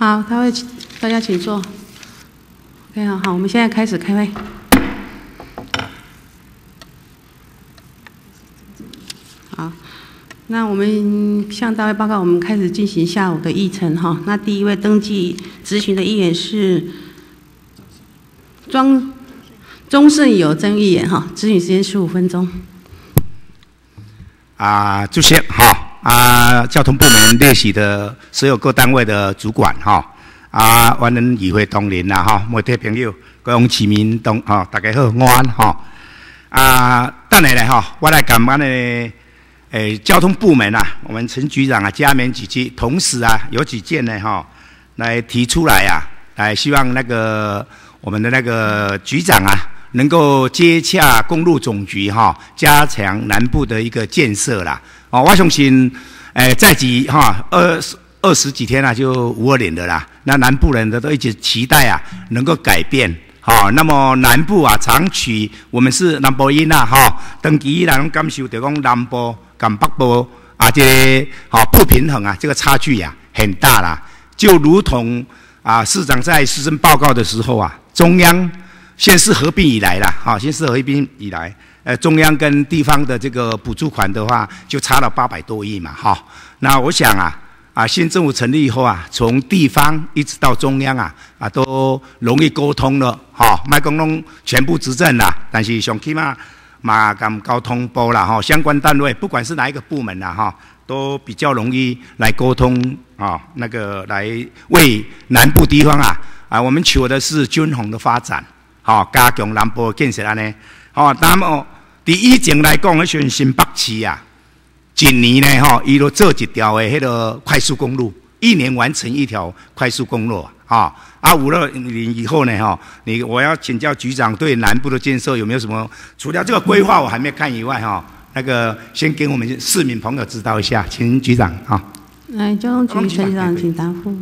好，他会大家请坐。OK，好好，我们现在开始开会。好，那我们向大会报告，我们开始进行下午的议程哈。那第一位登记咨询的议员是庄钟胜友曾议员哈，咨询时间十五分钟。啊，主席好。啊，交通部门列席的所有各单位的主管哈，啊，万人与会同仁啦哈，媒体朋友、各位市民同哈，大家好，安哈。啊，等下来哈，我来感恩呢诶，交通部门啊，我们陈局长啊，加冕几句，同时啊，有几件呢哈，来提出来啊，来希望那个我们的那个局长啊，能够接洽公路总局哈，加强南部的一个建设啦。哦，我相信，诶，在几哈二十二十几天啊，就五二年的啦。那南部人的都一直期待啊，能够改变。好，那么南部啊，长取我们是南部人呐，哈，登记人感受就讲南部跟北部啊，这好不平衡啊，这个差距呀很大啦。就如同啊，市长在施政报告的时候啊，中央县市合并以来啦，哈，县市合并以来。呃，中央跟地方的这个补助款的话，就差了八百多亿嘛，哈。那我想啊，啊，新政府成立以后啊，从地方一直到中央啊，啊，都容易沟通了，哈。麦公龙全部执政啦，但是上起码嘛，咁沟通波啦，哈。相关单位不管是哪一个部门啦，哈，都比较容易来沟通啊，那个来为南部地方啊，啊，我们求的是均衡的发展，好，加强南部建设安尼。哦，那么第以前来讲，迄阵新北市啊，今年呢，吼，伊都做一条的迄个快速公路，一年完成一条快速公路啊。啊，五六年以后呢，哈，你我要请教局长，对南部的建设有没有什么？除了这个规划我还没看以外，哈，那个先给我们市民朋友知道一下，请局长啊。来，交通局局长，请答复。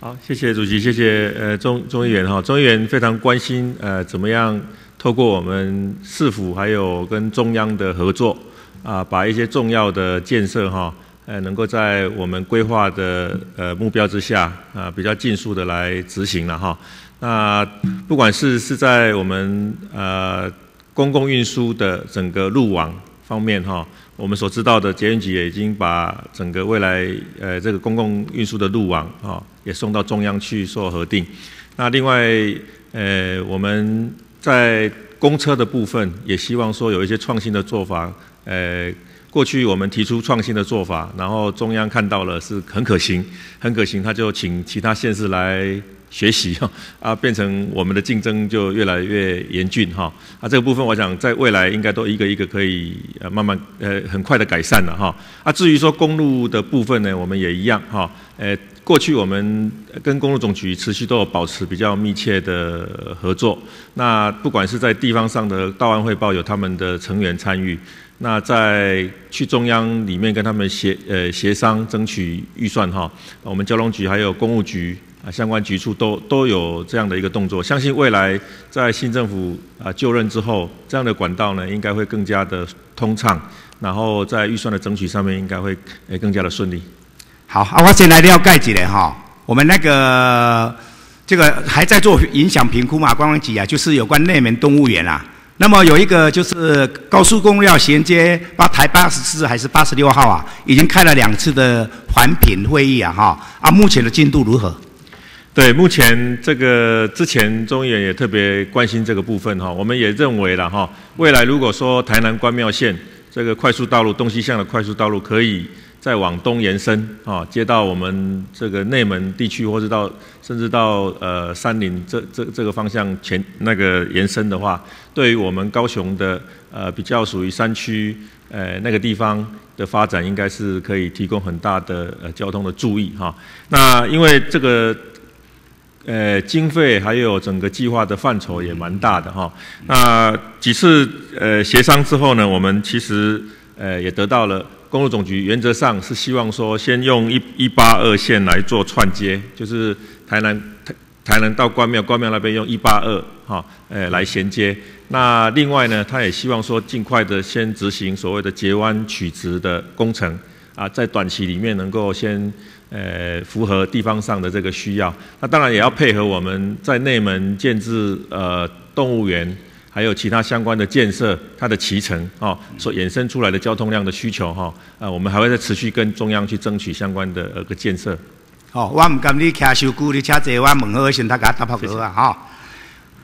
好，谢谢主席，谢谢呃钟钟议员哈，钟议员非常关心呃怎么样。透过我们市府还有跟中央的合作，啊，把一些重要的建设哈，呃，能够在我们规划的呃目标之下，啊，比较尽速的来执行了哈。那不管是是在我们呃公共运输的整个路网方面哈，我们所知道的捷运局也已经把整个未来呃这个公共运输的路网啊，也送到中央去做核定。那另外呃我们。在公车的部分，也希望说有一些创新的做法。呃，过去我们提出创新的做法，然后中央看到了是很可行，很可行，他就请其他县市来学习哈，啊，变成我们的竞争就越来越严峻哈。啊，这个部分我想在未来应该都一个一个可以呃慢慢呃很快的改善了哈。啊，至于说公路的部分呢，我们也一样哈。呃。过去我们跟公路总局持续都有保持比较密切的合作。那不管是在地方上的道安汇报，有他们的成员参与；那在去中央里面跟他们协呃协商争取预算哈，我们交通局还有公务局啊相关局处都都有这样的一个动作。相信未来在新政府啊就任之后，这样的管道呢应该会更加的通畅，然后在预算的争取上面应该会诶更加的顺利。好啊，我先来了解一下哈。我们那个这个还在做影响评估嘛？观光局啊，就是有关内门动物园啊。那么有一个就是高速公路要衔接八台八十四还是八十六号啊？已经开了两次的环评会议啊，哈啊，目前的进度如何？对，目前这个之前中原也特别关心这个部分哈。我们也认为了哈，未来如果说台南关庙线这个快速道路东西向的快速道路可以。再往东延伸啊，接到我们这个内门地区，或者到甚至到呃山林这这这个方向前那个延伸的话，对于我们高雄的呃比较属于山区呃那个地方的发展，应该是可以提供很大的呃交通的注意哈。那因为这个呃经费还有整个计划的范畴也蛮大的哈。那几次呃协商之后呢，我们其实呃也得到了。公路总局原则上是希望说，先用一一八二线来做串接，就是台南台台南到关庙，关庙那边用一八二哈，呃来衔接。那另外呢，他也希望说，尽快的先执行所谓的截弯取直的工程，啊，在短期里面能够先呃符合地方上的这个需要。那当然也要配合我们在内门建制呃动物园，还有其他相关的建设，它的骑程哦所衍生出来的交通量的需求哈，啊，我们还会再持续跟中央去争取相关的呃个建设。哦，我唔甘你骑收据，你车坐我问好先，大家答复好啊哈。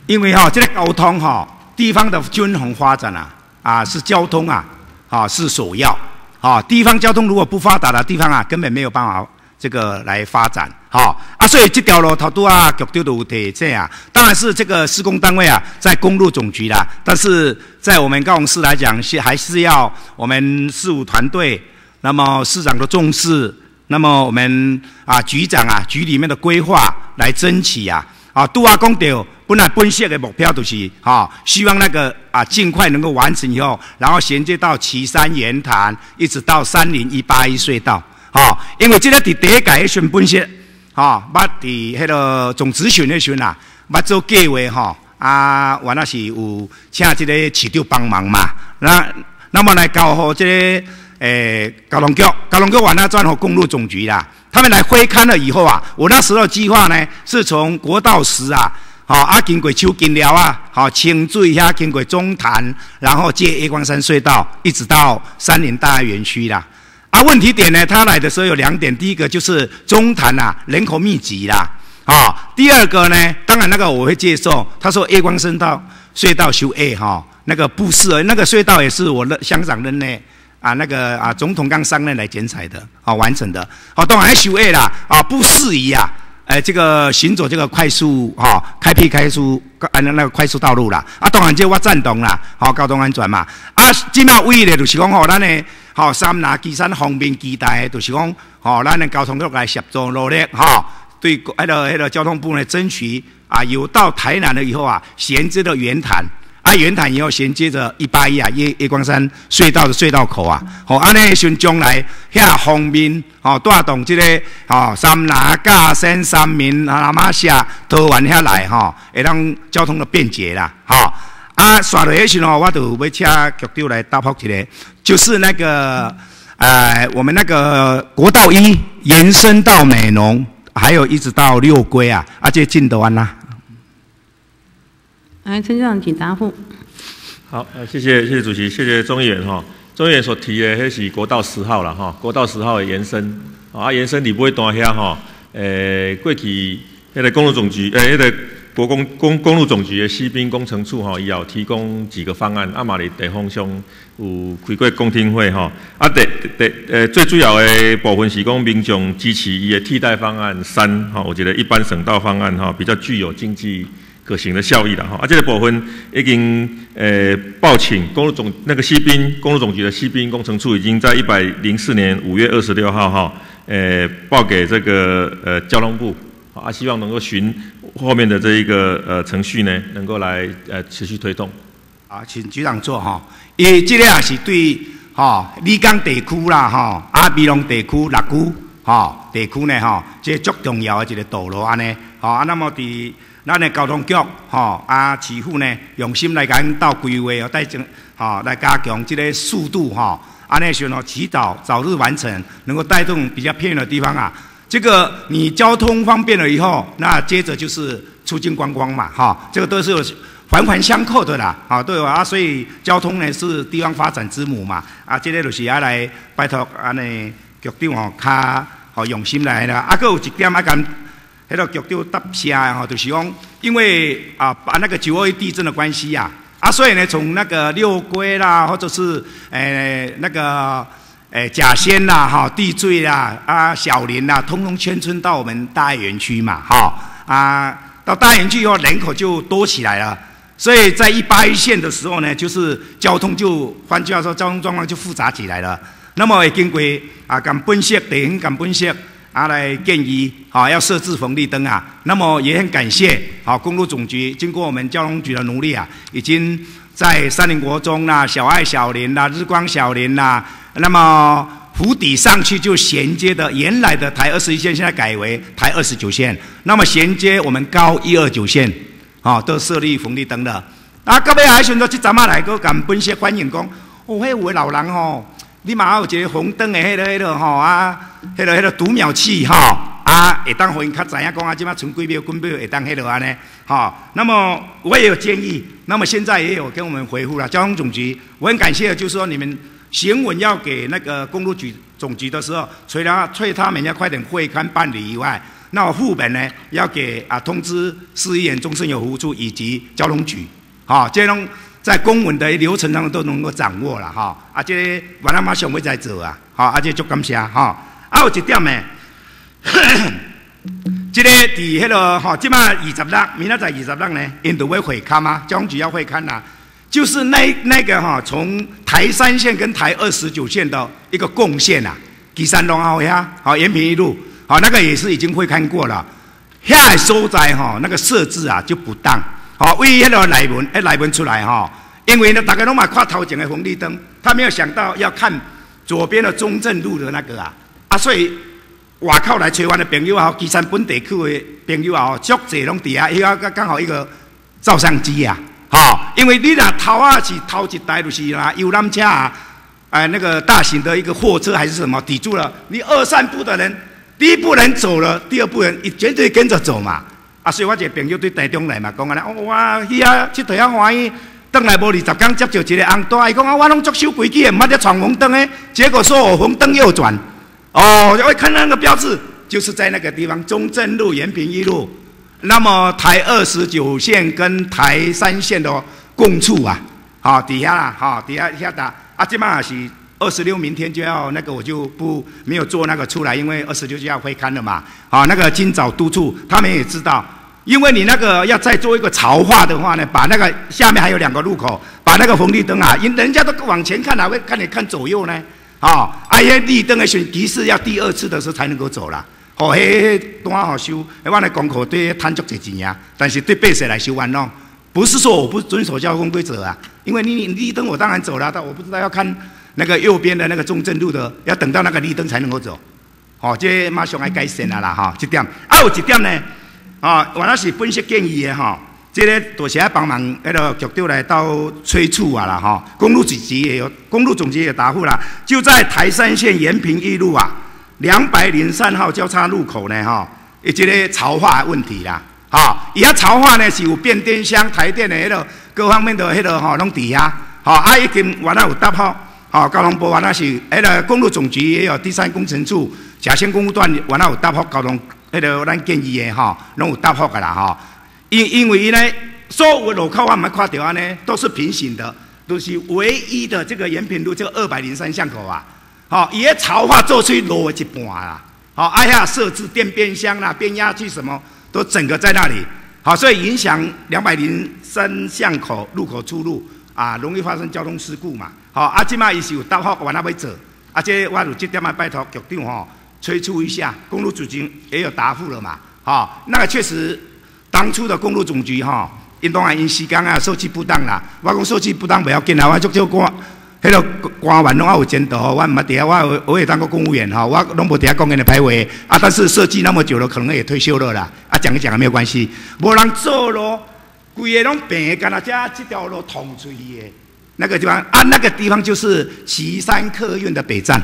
因为哈，这个交通哈，地方的均衡发展啊，啊是交通啊，啊是首要。啊，地方交通如果不发达的地方啊，根本没有办法这个来发展。好啊，所以这条路头都啊，局长都提这样。当然是这个施工单位啊，在公路总局啦。但是在我们高雄市来讲，是还是要我们事务团队，那么市长的重视，那么我们啊局长啊局里面的规划来争取呀。啊，都啊讲到本来本县的目标就是，哈，希望那个啊尽快能够完成以后，然后衔接到岐山圆潭，一直到三零一八一隧道，哈，因为这个伫第一届选本县，哈，捌伫迄个总咨询的时候啊，捌做计划吼，啊，原来是有请这个市长帮忙嘛，那那么来交互这个诶交通局，交通局完了转互公路总局啦。他们来挥刊了以后啊，我那时候计划呢，是从国道十啊，好啊经过秋金寮啊，好清水下经过中潭，然后借夜光山隧道，一直到三林大园区啦。啊，问题点呢，他来的时候有两点，第一个就是中潭啊人口密集啦，啊，第二个呢，当然那个我会接受，他说夜光山道隧道修 A 哈，那个不适合，那个隧道也是我的乡长任内。啊，那个啊，总统刚上任来剪彩的，啊，完成的，好，当然修 A 啦，啊，不适宜啊，哎，这个行走这个快速哈，开辟开速啊那个快速道路啦，啊，当然这我赞同啦，好，交通安全嘛，啊，今嘛为了就是讲吼，咱呢，好，三拿基山方面期待，就是讲，吼，咱的交通局来协助努力，吼，对，迄个迄个交通部呢争取啊，有到台南了以后啊，衔接的圆潭。啊，圆潭以后衔接着一八一啊，夜夜光山隧道的隧道口啊，吼，安尼顺将来遐方面，哦，带动这个哦，三拿加山三明啊，马下都完下来吼，会让交通的便捷啦，哈。啊，刷落去哦，我就要请局长来答复一下，就是那个，呃，我们那个国道一延伸到美浓，还有一直到六龟啊，啊，这进得完啦。来，陈局长，请答复。好，呃，谢谢，谢谢主席，谢谢钟议员哈。钟议员所提的，那是国道十号了哈，国道十号的延伸，啊，延伸你不会断遐哈。呃，过去那个公路总局，呃，那个国公公公路总局的西滨工程处哈，也要提供几个方案。阿玛里地方上有开过公听会哈。啊，第第呃，最主要的部分是讲民众支持伊的替代方案三哈，我觉得一般省道方案哈，比较具有经济。可行的效益了哈，啊，这个部分已经呃报请公路总那个西滨公路总局的西滨工程处已经在一百零四年五月二十六号哈，呃报给这个呃交通部啊，希望能够寻后面的这一个呃程序呢，能够来呃持续推动。啊，请局长做哈，因为这个也是对哈丽江地区啦哈，阿比隆地区、六区哈地区呢哈，这足重要的一个道路安尼，好啊，那么伫。咱的交通局，吼啊，市府呢用心来甲到规划哦，带进，哈来加强这个速度，吼，安尼时候祈祷早日完成，能够带动比较偏远的地方啊。这个你交通方便了以后，那接着就是促进观光嘛，哈，这个都是环环相扣的啦，啊，对啊，所以交通呢是地方发展之母嘛，啊，这个就是要来拜托安尼局长吼，较吼用心来啦，啊，有一点啊咁。迄个局长答声吼，就是讲，因为啊，把那个九二地震的关系呀，啊，所以呢，从那个六龟啦，或者是诶那个诶甲仙啦，哈，地坠啦，啊，小林啦，通通迁村到我们大园区嘛，哈，啊，到大园区以后，人口就多起来了，所以在一八一线的时候呢，就是交通就换句话说，交通状况就复杂起来了。那么也经过啊，敢分析地形，敢分析。啊，来建议，好要设置红绿灯啊。那么也很感谢，好公路总局经过我们交通局的努力啊，已经在三林国中啦、小爱小林啦、日光小林啦，那么湖底上去就衔接的原来的台二十一线，现在改为台二十九线。那么衔接我们高一二九线，啊，都设立红绿灯的。啊，各位还选择去咱们来个敢分析欢迎讲，哦，迄位老人吼。你嘛有一个红灯的迄个迄个吼啊，迄个迄个读秒器吼啊，会当互因较知影讲啊，即马存几秒几秒会当迄个安尼吼。那么我也有建议，那么现在也有跟我们回复了交通总局，我很感谢，就是说你们行文要给那个公路局总局的时候，除了催他们要快点会刊办理以外，那副本呢要给啊通知市议员、中生有服务处以及交通局，好，这种。在公文的流程当中都能够掌握了哈，啊，这我他马上会在做啊，好，啊，这就感谢哈。啊，有一点呢，这个伫迄个哈，即马二十六，明仔载二十六呢，印度会会刊吗？交通局要会刊啦，就是那那个哈，从台三线跟台二十九线的一个贡献啊，吉山龙澳呀，好延平一路，好那个也是已经会看过了，下所在哈，那个设置啊就不当。好，为迄个内文，诶内文出来哈，因为呢，大家拢嘛看头前的红绿灯，他没有想到要看左边的中正路的那个啊，啊，所以外口来台湾的朋友啊，基山本地区的朋友啊，足侪拢伫啊，伊个刚好一个照相机啊，哈，因为你若头啊是头一台就是啦，游览车啊，哎，那个大型的一个货车还是什么抵住了，你二三步的人，第一步人走了，第二步人绝对跟着走嘛。啊，所以我一个朋友对台中来嘛，讲安尼，哦，我去啊，佚佗遐欢喜，转来无二十天接着一个红单，伊讲啊，我拢足守规矩的，毋捌咧闯红灯诶。结果说我红灯右转，哦，我看那个标志，就是在那个地方，中正路、延平一路，那么台二十九线跟台三线的共处啊，好，底下啦，好，底下下打，啊，即嘛是。二十六明天就要那个，我就不没有做那个出来，因为二十六就要会刊了嘛。好，那个今早督促他们也知道，因为你那个要再做一个潮化的话呢，把那个下面还有两个路口，把那个红绿灯啊，因人家都往前看哪会看你看左右呢？啊，啊，些绿灯的选提示要第二次的时候才能够走了。好，嘿，多好修，我来功课对贪足这钱呀，但是对百姓来修完咯？不是说我不遵守交通规则啊，因为你绿灯我当然走了，但我不知道要看。那个右边的那个中正路的，要等到那个绿灯才能够走，好，这马上要改善了啦哈，这点。啊，有一点呢，啊，我那是分析建议的哈，这个多谢帮忙，那个局长来到催促啊啦哈，公路总局也有，公路总局也答复了，就在台山县延平一路啊，两百零三号交叉路口呢哈，一个潮化问题啦，好，伊遐潮化呢是有变电箱、台电的迄个各方面的迄个哈，拢抵押，好，啊已经原来有搭好。好，交通部原来是迄个公路总局也有第三工程处甲线公路段，原来有答复交通，迄个咱建议的哈，拢有答复噶啦哈。因因为呢，所有路口我们看到呢，都是平行的，都是唯一的这个延平路这个二百零三巷口啊。好，也潮化做出落一半啦。好，哎呀，设置电变箱啦、变压器什么，都整个在那里。好，所以影响两百零三巷口路口出入啊，容易发生交通事故嘛。好，啊，即马伊是有答复，往那边走，啊，这我有这点啊，拜托局长吼，催促一下，公路总局也有答复了嘛，好，那个确实，当初的公路总局吼，因当然因时间啊，设计不当啦，我讲设计不当不要紧啦，我足少官，迄个官员拢啊有监督，我毋捌底下，我我也当过公务员哈，我拢无底下公园的排位，啊，但是设计那么久了，可能也退休了啦，啊，讲一讲没有关系，无人做咯，规个拢平，干那只这条路通出去的。那个地方啊，那个地方就是岐山客运的北站，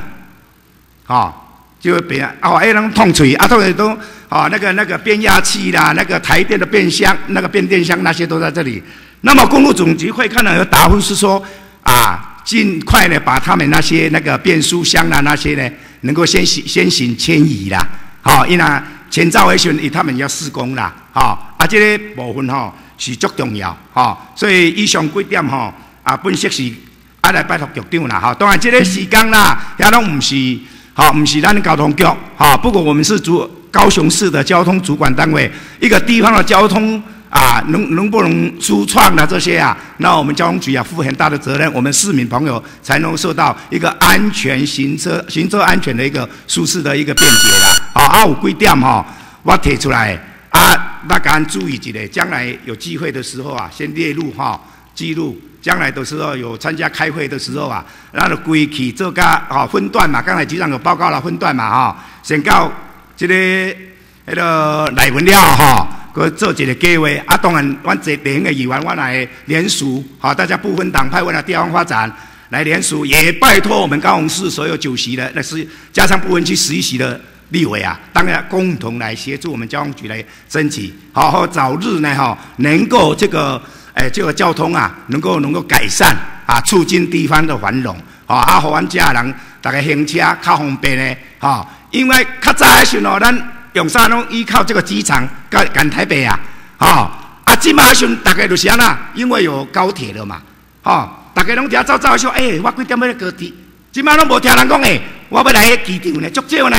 哦，就北哦，哎，那痛锤啊，痛锤都哦，那个那个变压器啦，那个台电的变箱，那个变电箱那些都在这里。那么公路总局会看到有答复是说啊，尽快的把他们那些那个变速箱啊那些呢，能够先行先行迁移啦，好，因为前兆维修他们要施工啦，好，啊，这个部分哈是足重要，好，所以以上几点哈。啊，本息是爱来拜托局长啦，哈，当然这个时间啦，也拢唔是，哈，唔是咱交通局，哈，不过我们是主高雄市的交通主管单位，一个地方的交通啊，能能不能疏创的这些啊，那我们交通局啊负很大的责任，我们市民朋友才能受到一个安全行车、行车安全的一个舒适的一个便捷啦，好，啊，有规定哈，我提出来，啊，大家注意一下，将来有机会的时候啊，先列入哈记录。将来的时候有参加开会的时候啊，那个归去这个哦分段嘛，刚才局长有报告了分段嘛哈，先到这个那个内文了哈，佮做一个计划啊。当然，阮这地方的议员，我来联署，好，大家不分党派，为了地方发展，来联署，也拜托我们高雄市所有九席的，那是加上不分区十一席的立委啊，当然共同来协助我们交通局来争取，好好早日呢哈，能够这个诶这个交通啊，能够能够改善啊，促进地方的繁荣，啊，啊，互阮家人大家行车较方便呢，哈，因为较早的时候，咱永山拢依靠这个机场赶赶台北啊，吼。啊，即马时大概就是安那，因为有高铁了嘛，吼，大家拢伫遐走走说，哎，我几点要来高铁？即马拢无听人讲诶，我要来机场呢，足少呢。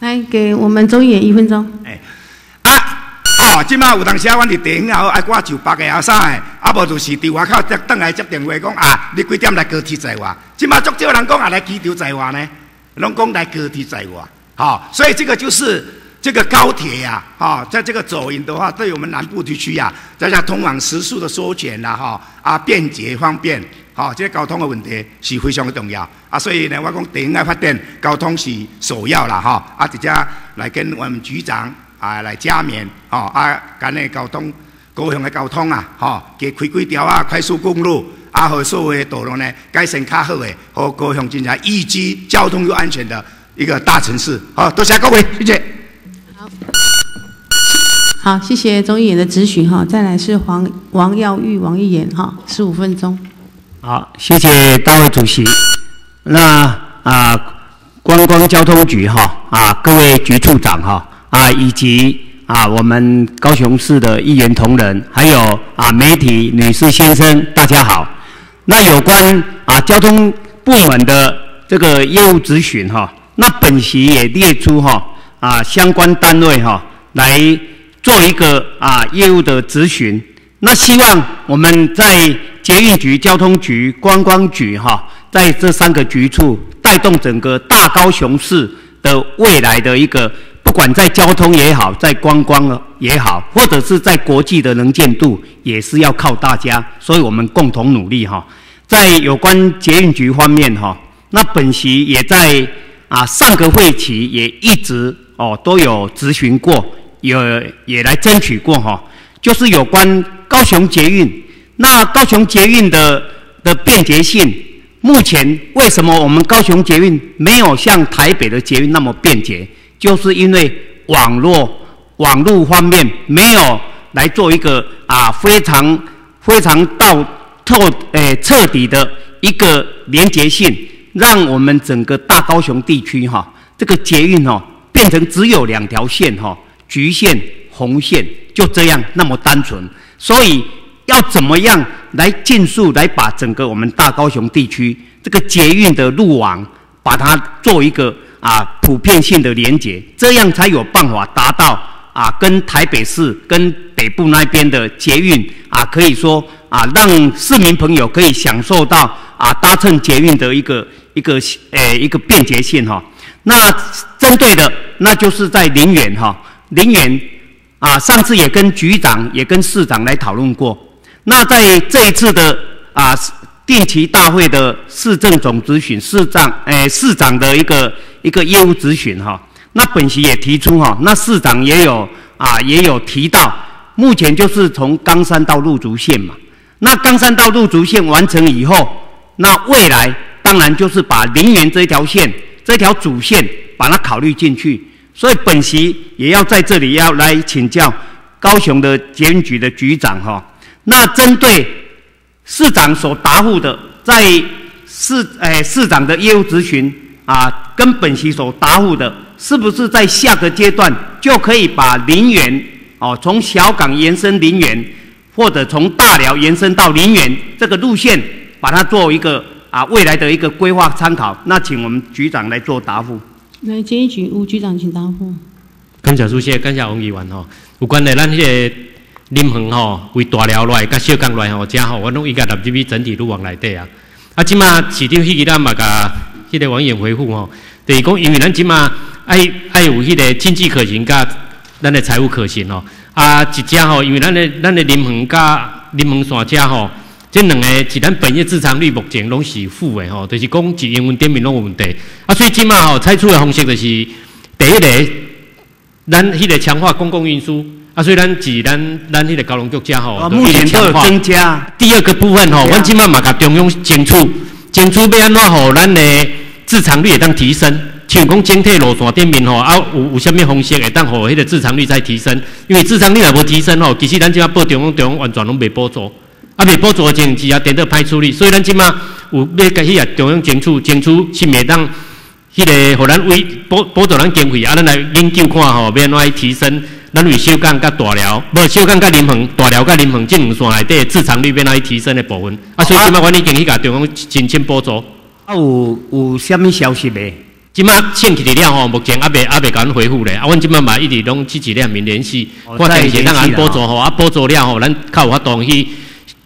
来，给我们周议员一分钟。哎，啊，哦，即马有当时啊，阮伫电影后爱挂就北个后啥诶，啊无就是伫外口接等来接电话讲啊，你几点来高铁载我？即马足少人讲啊来机场载我呢，拢讲来各地载我，好，所以这个就是。这个高铁呀，哈，在这个走营的话，对我们南部地区呀，再加通往时速的缩减啦，哈，啊，便捷方便，哈，这交通的问题是非常的重要啊。所以呢，我讲电爱发电，交通是首要啦，哈，啊，直接来跟我们局长啊来加冕，哈，啊，干那交通高雄的交通啊，哈，给开几条啊快速公路，啊，和所有的道路呢改善较好的，和高雄进行宜居、交通又安全的一个大城市。好，多谢各位，谢谢。好，谢谢钟议员的咨询哈。再来是黄王耀玉王议员哈，十五分钟。好，谢谢大会主席。那啊，观光交通局哈啊，各位局处长哈啊，以及啊我们高雄市的议员同仁，还有啊媒体女士先生，大家好。那有关啊交通部门的这个业务咨询哈，那本席也列出哈啊相关单位哈来。做一个啊业务的咨询，那希望我们在捷运局、交通局、观光局哈，在这三个局处带动整个大高雄市的未来的一个，管在交通也好，在观光也好，或者是在国际的能见度，也是要靠大家，所以我们共同努力哈。在有关捷运局方面哈，那本席也在啊上个会期也一直哦都有咨询过。也也来争取过哈，就是有关高雄捷运，那高雄捷运的的便捷性，目前为什么我们高雄捷运没有像台北的捷运那么便捷？就是因为网络网络方面没有来做一个啊非常非常到透诶彻底的一个连结性，让我们整个大高雄地区哈这个捷运哦变成只有两条线哈。橘线、红线就这样那么单纯，所以要怎么样来尽速来把整个我们大高雄地区这个捷运的路网，把它做一个啊普遍性的连接，这样才有办法达到啊跟台北市跟北部那边的捷运啊可以说啊让市民朋友可以享受到啊搭乘捷运的一个一个诶一个便捷性哈。那针对的那就是在林园哈。林园啊，上次也跟局长、也跟市长来讨论过。那在这一次的啊定期大会的市政总咨询，市长诶市长的一个一个业务咨询哈。那本席也提出哈，那市长也有啊也有提到，目前就是从冈山到鹿竹线嘛。那冈山到鹿竹线完成以后，那未来当然就是把林园这条线、这条主线把它考虑进去。所以本席也要在这里要来请教高雄的捷运局的局长哈。那针对市长所答复的，在市诶市长的业务咨询啊，跟本席所答复的，是不是在下个阶段就可以把林园哦，从小港延伸林园，或者从大寮延伸到林园这个路线，把它作为一个啊未来的一个规划参考？那请我们局长来做答复。来，监狱局吴局长，请答复。感谢主席，感谢王议员吼。有关的咱迄个林恒吼，为大寮来甲小港来吼，正好我拢应该入入去整体路网内底啊。啊，即马市长迄个咱嘛甲迄个网议员回复吼，等于讲因为咱即马爱爱有迄个经济可行甲咱的财务可行吼。啊，一只吼，因为咱的咱的林恒甲林恒线只吼。即两个是咱本业自偿率目前拢是负的吼，就是讲一英文店面拢有问题。啊，所以即马吼采取的方式就是第一个，咱迄个强化公共运输，啊，所以咱是咱咱迄个交通局遮吼，啊，目前都有增加。第二个部分吼，阮即摆嘛甲中央争取，争取要安怎吼，咱的自偿率会当提升。像讲整体路线顶面吼，啊有有啥物方式会当互迄个自偿率再提升？因为自偿率若无提升吼，其实咱即摆报中央中央完全拢袂补助，啊袂补助的情形下，点到歹处理。所以咱即马有要甲迄个中央争取，争取是袂当迄个互咱为补补助咱经费，啊咱来研究看吼，要安怎提升。咱为小港甲大寮，无小港甲临恒，大寮甲临恒这两线内底自偿率变来提升的部分，啊，所以即马阮已经去甲中央申请补助。啊，有有啥物消息未？即马欠起的了吼，目前还未还未甲阮回复咧。啊，阮即马嘛一直拢积极两面联系，看电视咱按补助吼，啊补助了吼，咱较有法当去。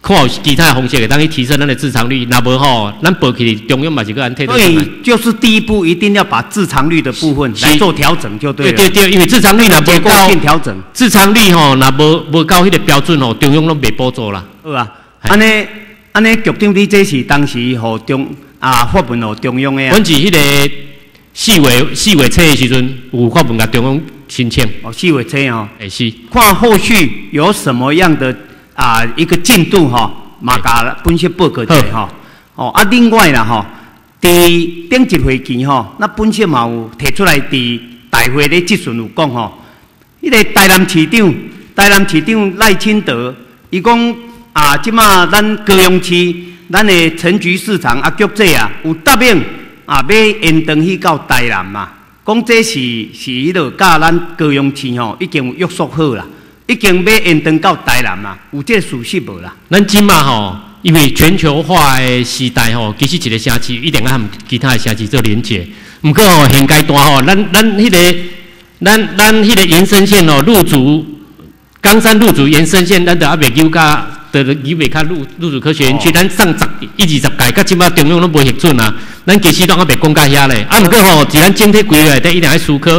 看有其他的方式，会当去提升咱的自偿率，若无吼，咱报去中央嘛是个按退所以就是第一步，一定要把自偿率的部分来做调整，就对了。对对对，因为自偿率若无高，调整。自偿率吼，若无无到迄个标准吼，中央拢袂补助啦。好啊，安尼安尼局长，你这是当时吼中啊发文哦中央的啊？阮是迄个四月四月初的时阵有发文甲中央申请。哦，四月初哦。哎是。看后续有什么样的？啊，一个进度哈，马甲分析报告者哈，哦啊，另外啦哈，伫顶一会期哈，那本身嘛有提出来伫大会咧质询有讲吼，迄个台南市长，台南市长赖清德，伊讲啊，即马咱高雄市咱的陈局市场啊局者啊，有答应啊要延长去到台南嘛，讲这是是迄落甲咱高雄市吼已经有约束好啦。已经要延长到台南嘛，有这事实无啦？咱即嘛吼，因为全球化的时代吼，其实一个城市一定要和其他的城市做连接。毋过吼，现阶段吼，咱咱迄个，咱咱迄个延伸线哦，入主冈山入主延伸线，咱得阿未叫甲，得以未较入入主科学园区，咱上十一二十届，甲即马中央拢无核准啊。咱其实拢阿未讲到遐咧。啊，毋过吼，既然整体规划底一定要思考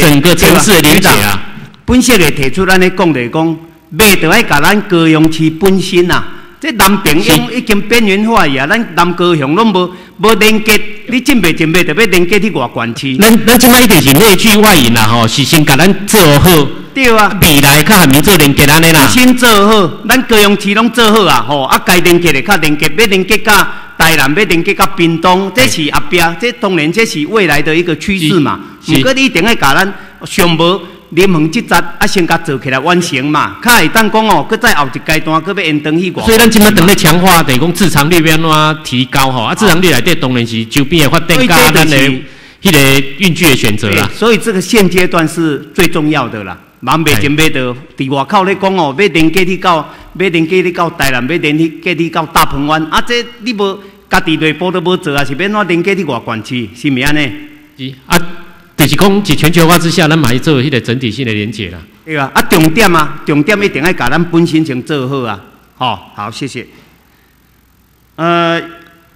整个城市的连接啊。本色会提出咱咧讲来讲，袂着爱甲咱高雄市本身呐，这南平乡已经边缘化呀，咱南高雄拢无无连接，你进袂进袂，特别连接去外县市。咱咱即摆一定是内聚外引啦吼，是先甲咱做好。对啊，未来较下面做连接安尼啦。先做好，咱高雄市拢做好啊，吼啊该连接的较连接，要连接甲台南，要连接甲屏东，这是后壁，这当然这是未来的一个趋势嘛。毋过你一定要甲咱上无。联盟即阵啊，先甲做起来完成嘛，较会当讲哦，搁再后一阶段，搁要延长去所以咱即摆等咧强化，等于讲自偿率要安怎提高吼？啊，自偿率内底当然是周边的发展加咱的迄个运具的选择啦。所以这个现阶段是最重要的啦。蛮袂前要到伫外口咧讲哦，要连接去到，要连接去到台南，要连接去到大鹏湾。啊，这你无家己内部都无做啊，是变怎连接去外县市，是毋是安尼？是啊。就是讲，是全球化之下，咱嘛要做迄个整体性的连接啦。对啊，啊重点啊，重点一定要甲咱本身先做好啊。好，好，谢谢。呃，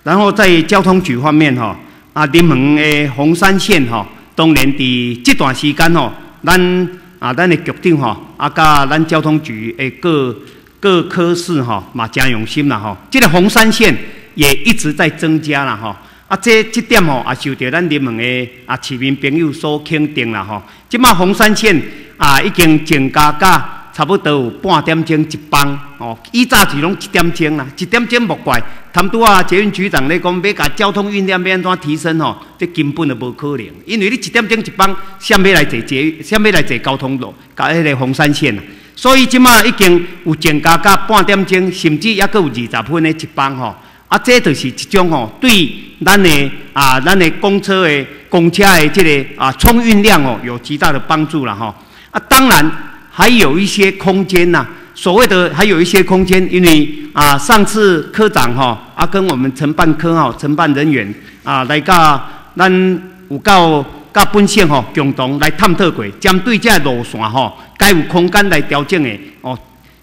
然后在交通局方面吼，啊，临门的红山线吼，当然伫这段时间吼，咱啊，咱的局长吼，啊，甲咱交通局的各各科室吼，嘛真用心啦吼。即个红山线也一直在增加啦吼。啊，这这点吼也受到咱人民的啊市民朋友所肯定啦吼。即马红山线啊已经增加到差不多有半点钟一班哦，以早是拢一点钟啦，一点钟无怪。他们拄啊捷运局长咧讲，要甲交通运量要安怎提升吼，这根本就无可能。因为你一点钟一班，先要来坐捷，先要来坐交通路，甲迄个红山线啊。所以即马已经有增加到半点钟，甚至抑阁有二十分的一班吼。啊，这就是一种吼，对咱的啊，咱的公车的公车的这个啊，充运量哦，有极大的帮助了哈。啊，当然还有一些空间呐，所谓的还有一些空间，因为啊，上次科长哈啊，跟我们承办科哈承办人员啊，来到咱有到到本县吼共同来探讨过，针对这路线吼，该有空间来调整的哦。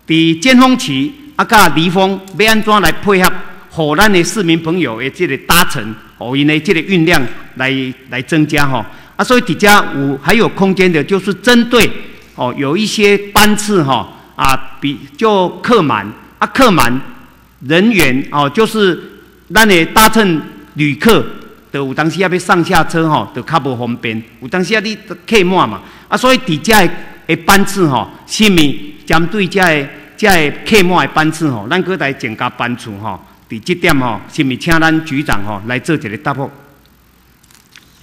伫尖峰期啊，甲离峰要安怎来配合？互咱的市民朋友的这个搭乘，哦，因为这个运量来来增加哈，啊，所以底下有还有空间的，就是针对哦，有一些班次哈，啊，比就客满啊，客满人员哦，就是咱的搭乘旅客的有当时要要上下车吼，就较无方便，有当时啊你客满嘛，啊，所以底下的班次吼，是咪针对这的这的客满的班次吼，咱搁来增加班次吼，伫这点吼，是咪请咱局长吼来做一个答复？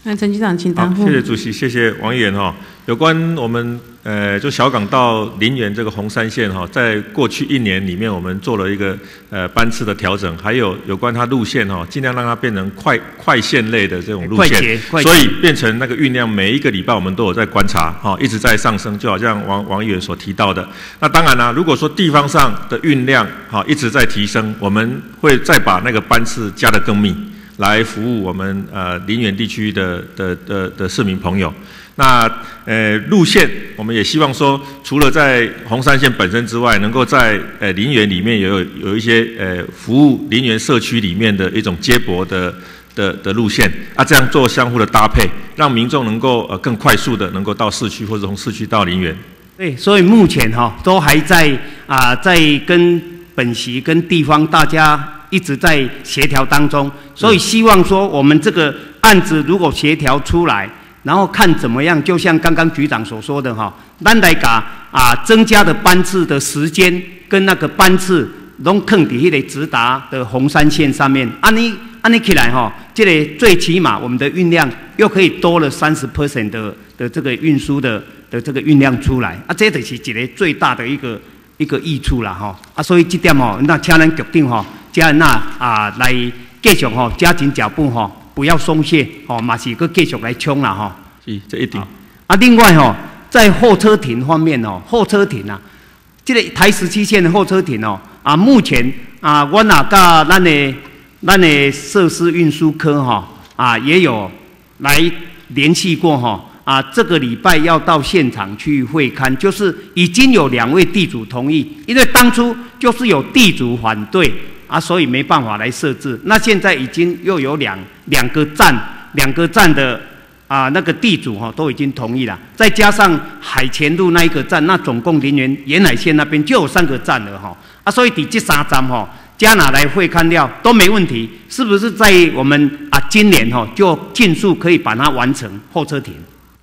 那陈局长，请答好，复。谢谢主席，谢谢王议员哈。有关我们呃，就小港到林园这个红山线哈，在过去一年里面，我们做了一个呃班次的调整，还有有关它路线哈，尽量让它变成快快线类的这种路快线所以变成那个运量，每一个礼拜我们都有在观察哈，一直在上升，就好像王王议员所提到的。那当然啦、如果说地方上的运量哈一直在提升，我们会再把那个班次加得更密。来服务我们呃林园地区的的的的市民朋友。那呃路线，我们也希望说，除了在红山线本身之外，能够在呃林园里面也有有一些呃服务林园社区里面的一种接驳的的的路线啊，这样做相互的搭配，让民众能够呃更快速的能够到市区或者从市区到林园。对，所以目前哈、都还在啊、在跟本席跟地方大家一直在协调当中，所以希望说我们这个案子如果协调出来，然后看怎么样，就像刚刚局长所说的哈，咱来甲啊增加的班次的时间跟那个班次拢坑底迄个直达的红山线上面，安尼安尼起来哈，这个最起码我们的运量又可以多了三十 percent 的的这个运输的的这个运量出来，啊，这就是一个最大的一个一个益处啦吼，啊，所以这点吼，那请咱局长吼，加那啊来继续吼加紧脚步吼，不要松懈吼，嘛是个继续来冲啦吼。是，这一定。啊，另外吼、在候车亭方面哦，候车亭啊，这个台十七线的候车亭哦，啊，目前啊，我哪甲咱的咱的设施运输科哈、啊，也有来联系过哈、啊，这个礼拜要到现场去会勘，就是已经有两位地主同意，因为当初就是有地主反对啊，所以没办法来设置。那现在已经又有两两个站，两个站的啊那个地主哈、都已经同意了，再加上海前路那一个站，那总共林园沿海线那边就有三个站了哈、啊，所以底这三站哈、加拿来会看料都没问题，是不是在我们啊今年哈、就尽速可以把它完成候车亭？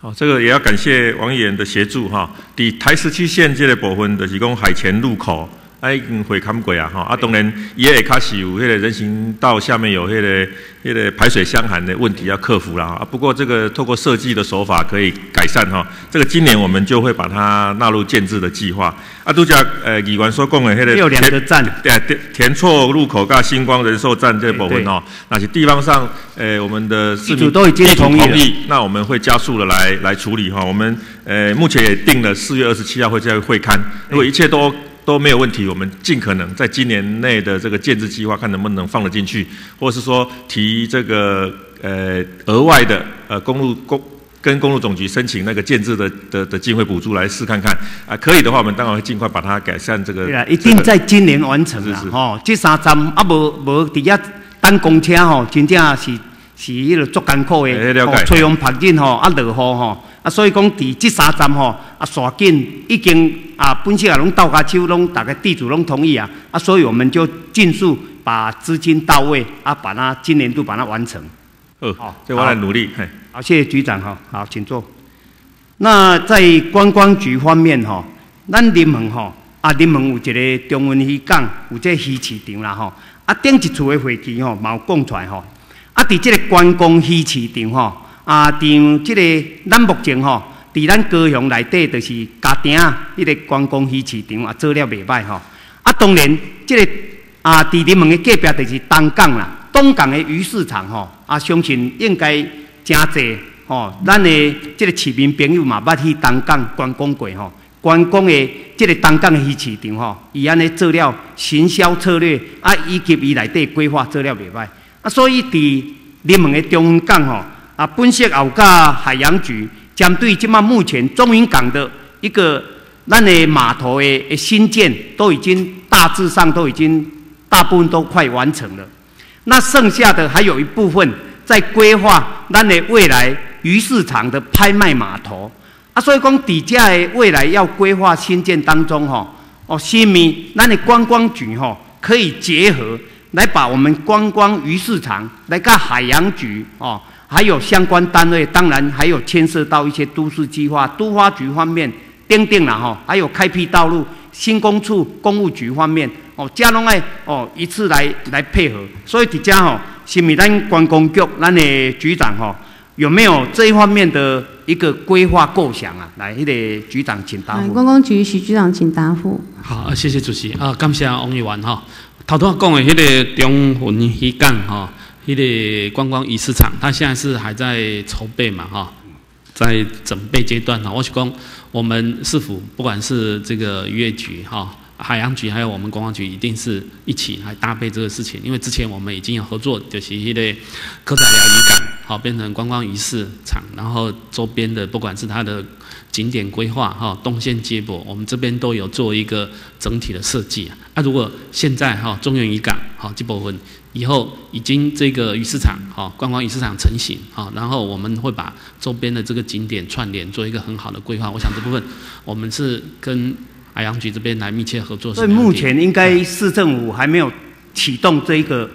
好，这个也要感谢王议员的协助哈。伫台十七线这个部分，就是讲海前路口，啊已经会看过啊哈。啊，当然也会开始有迄个人行道下面有迄、个迄、个排水箱涵的问题要克服啦。啊，不过这个透过设计的手法可以改善哈。这个今年我们就会把它纳入建制的计划。啊，拄则呃议员所讲的迄、个有两个站对啊，填填错路口噶星光人寿站这个部分哦，那些地方上，呃，我们的市民都已经同意同意，那我们会加速的来来处理哈。我们呃目前也定了四月二十七号会在会刊，如果一切都都没有问题，我们尽可能在今年内的这个建制计划，看能不能放得进去，或是说提这个呃额外的呃公路公。跟公路总局申请那个建制的的的经费补助来试看看啊，可以的话，我们当然会尽快把它改善这个。对啊，一定在今年完成啦是是，吼、这三站啊无无伫遐等公车吼，真正是是迄个足艰苦哎的，吹风拍紧吼，啊落雨吼，啊所以讲伫这三站吼，啊刷紧已经啊本身啊拢倒下手，拢大家地主拢同意啊，啊所以我们就尽速把资金到位，啊把它今年度把它完成。哦好，这我来努力。嘿，好，谢谢局长哈，好，请坐。那在观光局方面吼，咱临门吼啊，临门有一个中文渔港，有这个鱼市场啦吼。啊，顶一次的会期吼，嘛有讲出来吼。啊，伫这个观光鱼市场吼，啊，伫即个咱目前吼，伫咱高雄内底就是家庭啊，迄个观光鱼市场啊，做了袂歹吼。啊，当然，即个啊，伫林门的隔壁就是东港啦，东港的鱼市场吼，啊，相信应该真济吼，咱的即个市民朋友嘛，捌去东港观光过吼。观光的即个东港的鱼市场吼，伊安尼做了行销策略啊，以及伊内底规划做了袂歹啊，所以伫林门的中港吼啊，本色也有甲海洋局针对即马目前中云港的一个咱的码头的的新建，都已经大致上都已经大部分都快完成了。那剩下的还有一部分在规划咱的未来鱼市场的拍卖码头啊，所以讲底价的未来要规划新建当中吼，哦，新米咱的观光局吼可以结合来把我们观光鱼市场来跟海洋局哦，还有相关单位，当然还有牵涉到一些都市计划、都发局方面等等啦哈，还有开辟道路、新工处、公务局方面哦，加拢爱哦一次来来配合。所以伫遮吼，是咪咱观光局咱的局长吼，有没有这一方面的一个规划构想啊？来，迄个局长请答复。观光局徐局长请答复。好，谢谢主席啊，感谢王议员哈。头头讲的迄个中魂渔港哈，迄个观光鱼市场，它现在是还在筹备嘛哈，在准备阶段哈。我是讲，我们市府不管是这个渔业局哈、海洋局，还有我们观光局，一定是一起来搭配这个事情。因为之前我们已经有合作，就是迄个科仔寮渔港，好变成观光鱼市场，然后周边的不管是它的。景点规划哈，动线接驳，我们这边都有做一个整体的设计啊。那如果现在哈中原渔港好这部分以后已经这个鱼市场哈观光鱼市场成型哈，然后我们会把周边的这个景点串联，做一个很好的规划。我想这部分我们是跟海洋局这边来密切合作。所以目前应该市政府还没有启动这一个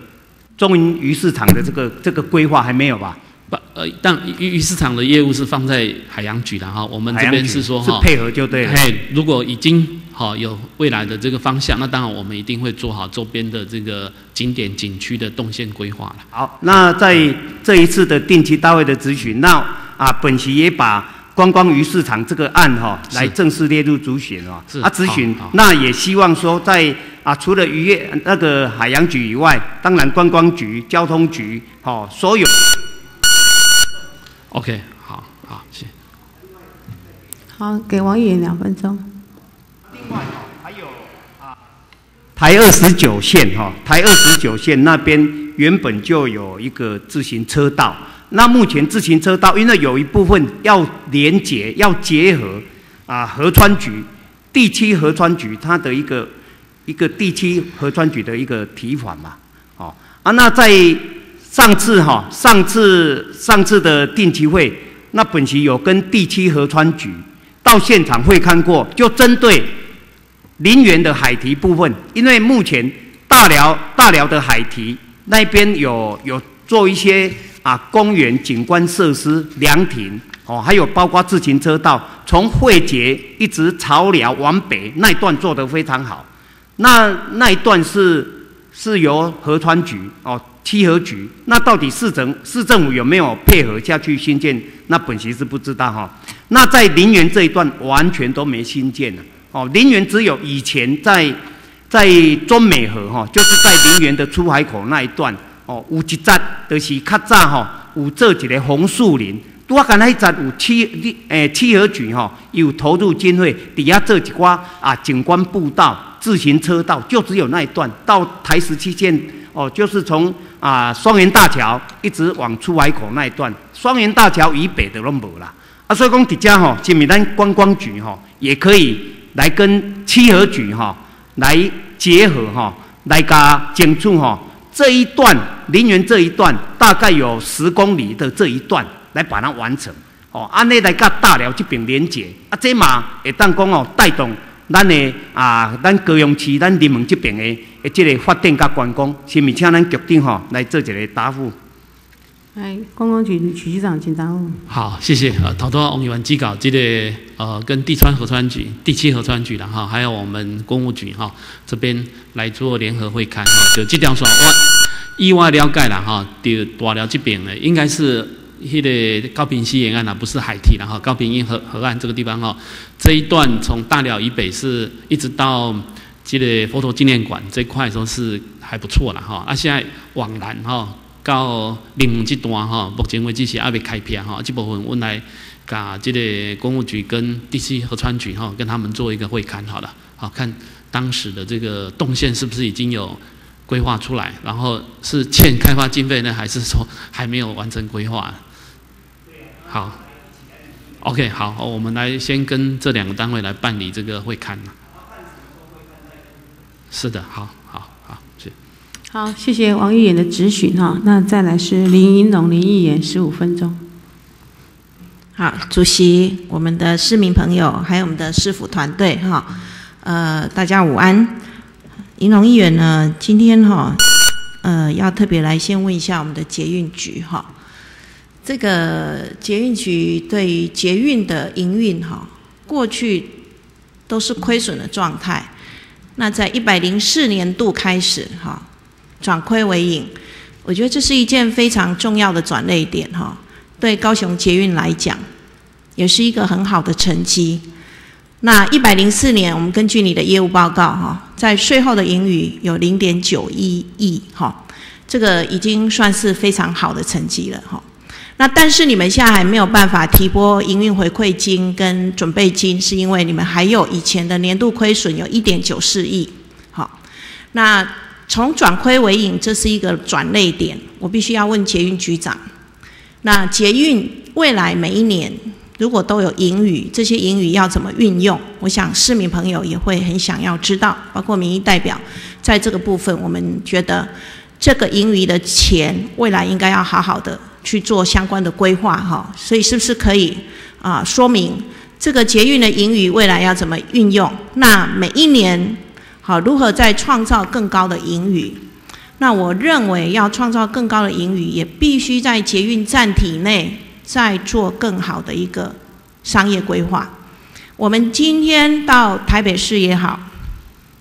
中原鱼市场的这个这个规划还没有吧？不，呃，但鱼鱼市场的业务是放在海洋局的哈，我们这边是说哈，是配合就对了。嘿，如果已经好有未来的这个方向，那当然我们一定会做好周边的这个景点景区的动线规划了。好，那在这一次的定期大会的咨询，那啊，本席也把观光鱼市场这个案哈，来正式列入主选哦。是啊，咨询，那也希望说在啊，除了渔业那个海洋局以外，当然观光局、交通局，哦，所有。OK，好好，谢。好，给王议员两分钟。另外还有啊，台二十九线哈，台二十九线那边原本就有一个自行车道，那目前自行车道因为有一部分要连接要结合啊，河川局第七河川局它的一个一个第七河川局的一个提法嘛，哦啊，那在。上次哈，上次上次的定期会，那本席有跟第七河川局到现场会看过，就针对林园的海堤部分，因为目前大寮大寮的海堤那边有有做一些啊公园景观设施凉亭哦，还有包括自行车道，从汇杰一直朝寮往北那一段做得非常好，那那一段是是由河川局哦。七河局，那到底市政市政府有没有配合下去新建？那本席是不知道哈。那在林园这一段完全都没新建了哦，林园只有以前在在中美河哈，就是在林园的出海口那一段哦，有一站就是较早哈，有做一个红树林。拄啊，刚才一站有七诶七河局哈，有投入经费，底下做一寡啊景观步道、自行车道，就只有那一段到台十七线。哦，就是从啊双元大桥一直往出海口那一段，双元大桥以北的都无啦。啊，所以讲，伫遮吼，金米丹观光局吼，也可以来跟七河局吼来结合吼，来加争取吼这一段林园这一段大概有十公里的这一段来把它完成。哦，安尼来甲大寮这边连接，啊，这嘛会当讲哦带动。咱的啊，咱高雄市、咱林门这边的诶，这个发展甲观光，是毋是请咱局长吼来做一个答复？哎，观光局徐局长请答复。好，谢谢。呃，头头王议员机稿，这个呃，跟地川河川局、第七河川局的哈，还有我们公务局哈，这边来做联合会刊哈，就这条说，我意外了解了哈，就大寮这边的，应该是。迄个高平溪沿岸啊，不是海堤了哈，高平运河河岸这个地方哈，这一段从大寮以北是一直到这个佛陀纪念馆这块都是还不错了哈。啊，现在往南哈到林门这段哈，目前为止是还未开片哈。这部分我来甲这个公务局跟第七河川局哈，跟他们做一个会勘好了，好看当时的这个动线是不是已经有规划出来，然后是欠开发经费呢，还是说还没有完成规划？好，OK，好，我们来先跟这两个单位来办理这个会刊。是的，好好好，谢。好，谢谢王议员的质询哈。那再来是林银龙林议员十五分钟。好，主席，我们的市民朋友，还有我们的市府团队哈，呃，大家午安。银龙议员呢，今天哈，呃，要特别来先问一下我们的捷运局哈。这个捷运局对于捷运的营运哈，过去都是亏损的状态。那在一百零四年度开始，哈，转亏为盈，我觉得这是一件非常重要的转捩点，哈，对高雄捷运来讲，也是一个很好的成绩。那一百零四年，我们根据你的业务报告，哈，在税后的盈余有零点九一亿，哈，这个已经算是非常好的成绩了，哈。那但是你们现在还没有办法提拨营运回馈金跟准备金，是因为你们还有以前的年度亏损有一点九四亿。好，那从转亏为盈，这是一个转类点。我必须要问捷运局长，那捷运未来每一年如果都有盈余，这些盈余要怎么运用？我想市民朋友也会很想要知道，包括民意代表，在这个部分，我们觉得这个盈余的钱未来应该要好好的。去做相关的规划哈，所以是不是可以啊说明这个捷运的盈余未来要怎么运用？那每一年好如何再创造更高的盈余？那我认为要创造更高的盈余，也必须在捷运站体内再做更好的一个商业规划。我们今天到台北市也好，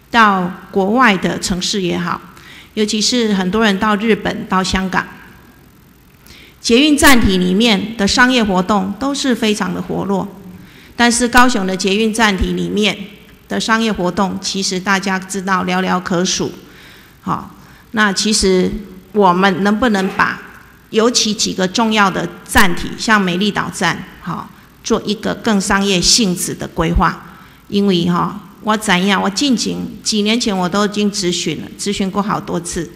到国外的城市也好，尤其是很多人到日本、到香港。捷运站体里面的商业活动都是非常的活络，但是高雄的捷运站体里面的商业活动，其实大家知道寥寥可数。好，那其实我们能不能把尤其几个重要的站体，像美丽岛站，好，做一个更商业性质的规划？因为哈，我怎样，我近几几年前我都已经咨询了，咨询过好多次，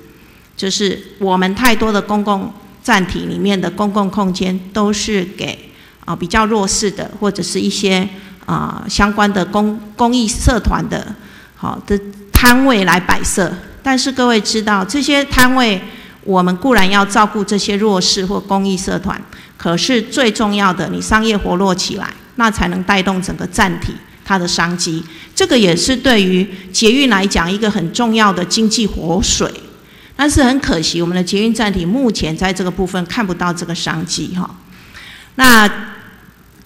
就是我们太多的公共。站体里面的公共空间都是给啊比较弱势的，或者是一些啊相关的公公益社团的好的摊位来摆设。但是各位知道，这些摊位我们固然要照顾这些弱势或公益社团，可是最重要的，你商业活络起来，那才能带动整个站体它的商机。这个也是对于捷运来讲一个很重要的经济活水。但是很可惜，我们的捷运站体目前在这个部分看不到这个商机哈。那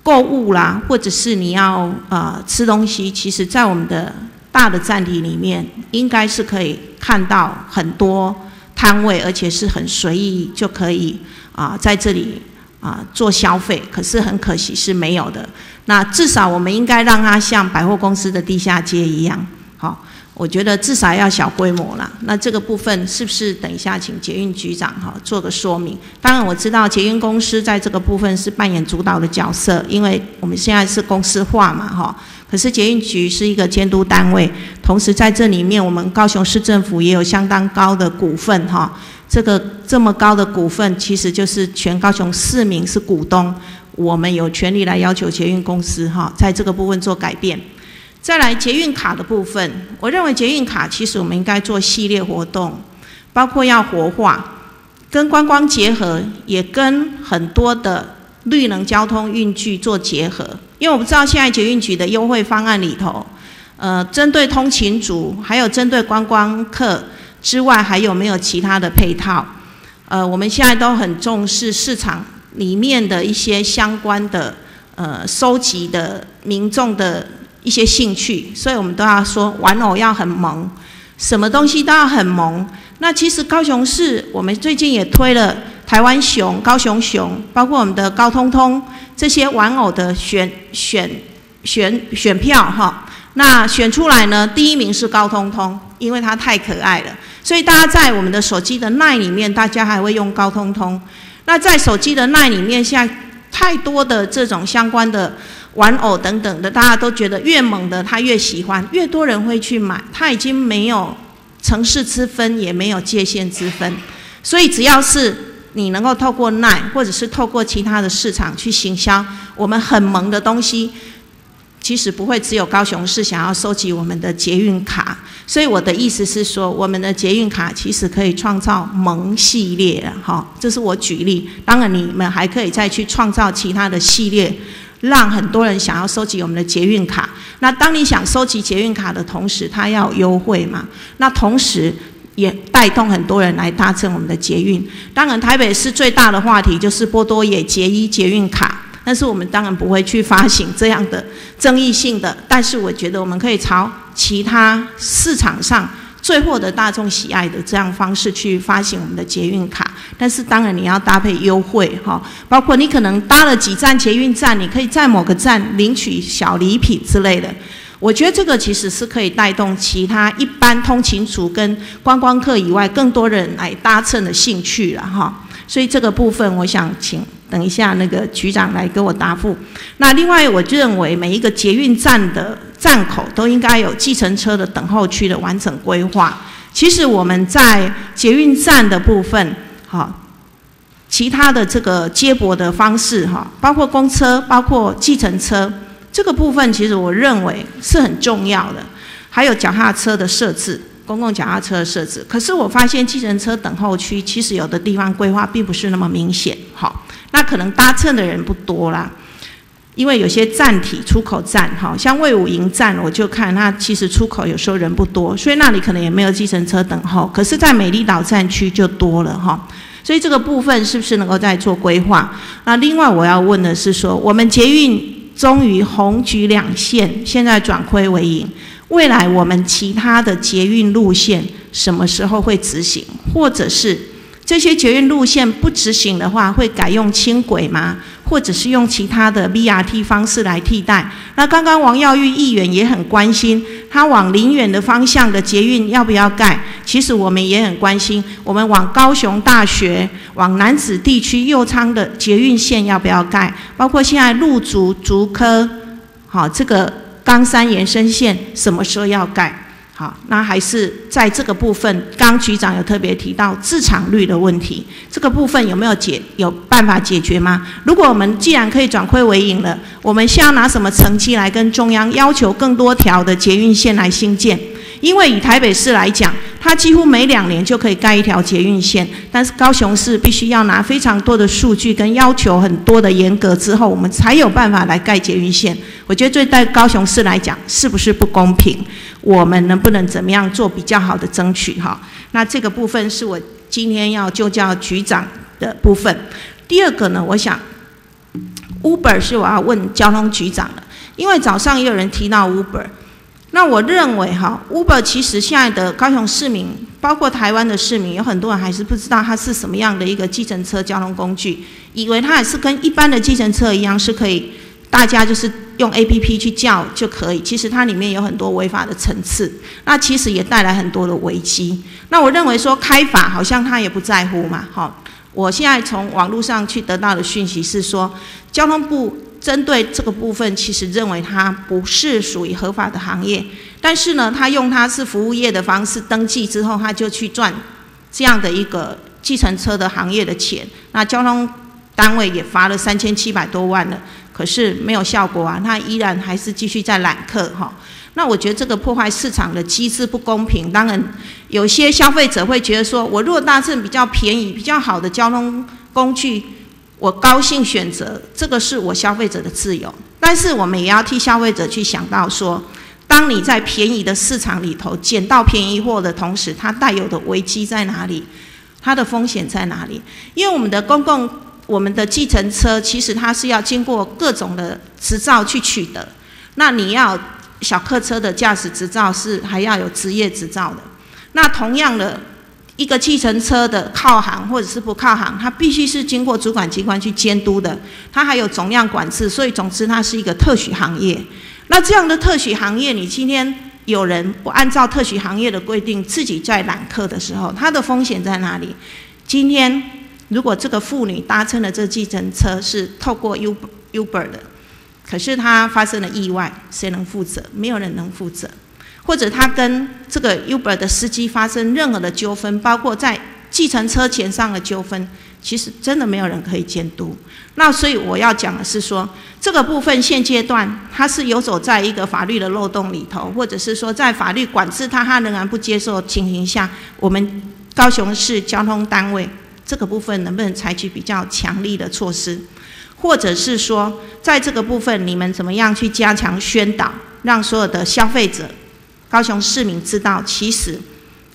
购物啦，或者是你要呃吃东西，其实在我们的大的站体里面，应该是可以看到很多摊位，而且是很随意就可以啊在这里啊做消费。可是很可惜是没有的。那至少我们应该让它像百货公司的地下街一样，好。我觉得至少要小规模啦。那这个部分是不是等一下请捷运局长哈做个说明？当然我知道捷运公司在这个部分是扮演主导的角色，因为我们现在是公司化嘛哈。可是捷运局是一个监督单位，同时在这里面我们高雄市政府也有相当高的股份哈。这个这么高的股份，其实就是全高雄市民是股东，我们有权利来要求捷运公司哈在这个部分做改变。再来捷运卡的部分，我认为捷运卡其实我们应该做系列活动，包括要活化，跟观光结合，也跟很多的绿能交通运具做结合。因为我不知道现在捷运局的优惠方案里头，呃，针对通勤族，还有针对观光客之外，还有没有其他的配套？呃，我们现在都很重视市场里面的一些相关的呃收集的民众的。一些兴趣，所以我们都要说玩偶要很萌，什么东西都要很萌。那其实高雄市我们最近也推了台湾熊、高雄熊，包括我们的高通通这些玩偶的选选选选票哈。那选出来呢，第一名是高通通，因为它太可爱了，所以大家在我们的手机的耐里面，大家还会用高通通。那在手机的耐里面，现在太多的这种相关的。玩偶等等的，大家都觉得越猛的他越喜欢，越多人会去买。他已经没有城市之分，也没有界限之分，所以只要是你能够透过奈，或者是透过其他的市场去行销我们很萌的东西，其实不会只有高雄市想要收集我们的捷运卡。所以我的意思是说，我们的捷运卡其实可以创造萌系列，哈，这是我举例。当然你们还可以再去创造其他的系列。让很多人想要收集我们的捷运卡。那当你想收集捷运卡的同时，它要优惠嘛？那同时也带动很多人来搭乘我们的捷运。当然，台北市最大的话题就是波多野捷一捷运卡。但是我们当然不会去发行这样的争议性的，但是我觉得我们可以朝其他市场上最获得大众喜爱的这样方式去发行我们的捷运卡。但是当然你要搭配优惠哈，包括你可能搭了几站捷运站，你可以在某个站领取小礼品之类的。我觉得这个其实是可以带动其他一般通勤族跟观光客以外更多人来搭乘的兴趣了哈。所以这个部分，我想请等一下那个局长来给我答复。那另外，我认为每一个捷运站的站口都应该有计程车的等候区的完整规划。其实我们在捷运站的部分，哈，其他的这个接驳的方式，哈，包括公车，包括计程车。这个部分其实我认为是很重要的，还有脚踏车的设置，公共脚踏车的设置。可是我发现计程车等候区其实有的地方规划并不是那么明显，好，那可能搭乘的人不多啦，因为有些站体出口站，哈，像魏武营站，我就看它其实出口有时候人不多，所以那里可能也没有计程车等候。可是，在美丽岛站区就多了，哈，所以这个部分是不是能够再做规划？那另外我要问的是说，我们捷运。终于红橘两线现在转亏为盈，未来我们其他的捷运路线什么时候会执行？或者是这些捷运路线不执行的话，会改用轻轨吗？或者是用其他的 BRT 方式来替代？那刚刚王耀玉议员也很关心，他往林远的方向的捷运要不要盖？其实我们也很关心，我们往高雄大学、往南子地区右昌的捷运线要不要盖？包括现在陆竹竹科，好，这个冈山延伸线什么时候要盖？好，那还是在这个部分，刚局长有特别提到自场率的问题，这个部分有没有解有办法解决吗？如果我们既然可以转亏为盈了，我们需要拿什么成绩来跟中央要求更多条的捷运线来兴建？因为以台北市来讲，它几乎每两年就可以盖一条捷运线，但是高雄市必须要拿非常多的数据跟要求很多的严格之后，我们才有办法来盖捷运线。我觉得这对高雄市来讲是不是不公平？我们能不能怎么样做比较好的争取？哈，那这个部分是我今天要就教局长的部分。第二个呢，我想 Uber 是我要问交通局长的，因为早上也有人提到 Uber。那我认为哈，Uber 其实现在的高雄市民，包括台湾的市民，有很多人还是不知道它是什么样的一个计程车交通工具，以为它也是跟一般的计程车一样，是可以大家就是用 APP 去叫就可以。其实它里面有很多违法的层次，那其实也带来很多的危机。那我认为说开法好像他也不在乎嘛，好，我现在从网络上去得到的讯息是说，交通部。针对这个部分，其实认为它不是属于合法的行业，但是呢，他用它是服务业的方式登记之后，他就去赚这样的一个计程车的行业的钱。那交通单位也罚了三千七百多万了，可是没有效果啊，他依然还是继续在揽客哈。那我觉得这个破坏市场的机制不公平。当然，有些消费者会觉得说，我如果搭乘比较便宜、比较好的交通工具。我高兴选择，这个是我消费者的自由。但是我们也要替消费者去想到说，当你在便宜的市场里头捡到便宜货的同时，它带有的危机在哪里？它的风险在哪里？因为我们的公共、我们的计程车，其实它是要经过各种的执照去取得。那你要小客车的驾驶执照是还要有职业执照的。那同样的。一个计程车的靠行或者是不靠行，它必须是经过主管机关去监督的，它还有总量管制，所以总之它是一个特许行业。那这样的特许行业，你今天有人不按照特许行业的规定自己在揽客的时候，它的风险在哪里？今天如果这个妇女搭乘的这计程车是透过 Uber Uber 的，可是她发生了意外，谁能负责？没有人能负责。或者他跟这个 Uber 的司机发生任何的纠纷，包括在计程车钱上的纠纷，其实真的没有人可以监督。那所以我要讲的是说，这个部分现阶段它是游走在一个法律的漏洞里头，或者是说在法律管制他他仍然不接受情形下，我们高雄市交通单位这个部分能不能采取比较强力的措施，或者是说在这个部分你们怎么样去加强宣导，让所有的消费者。高雄市民知道，其实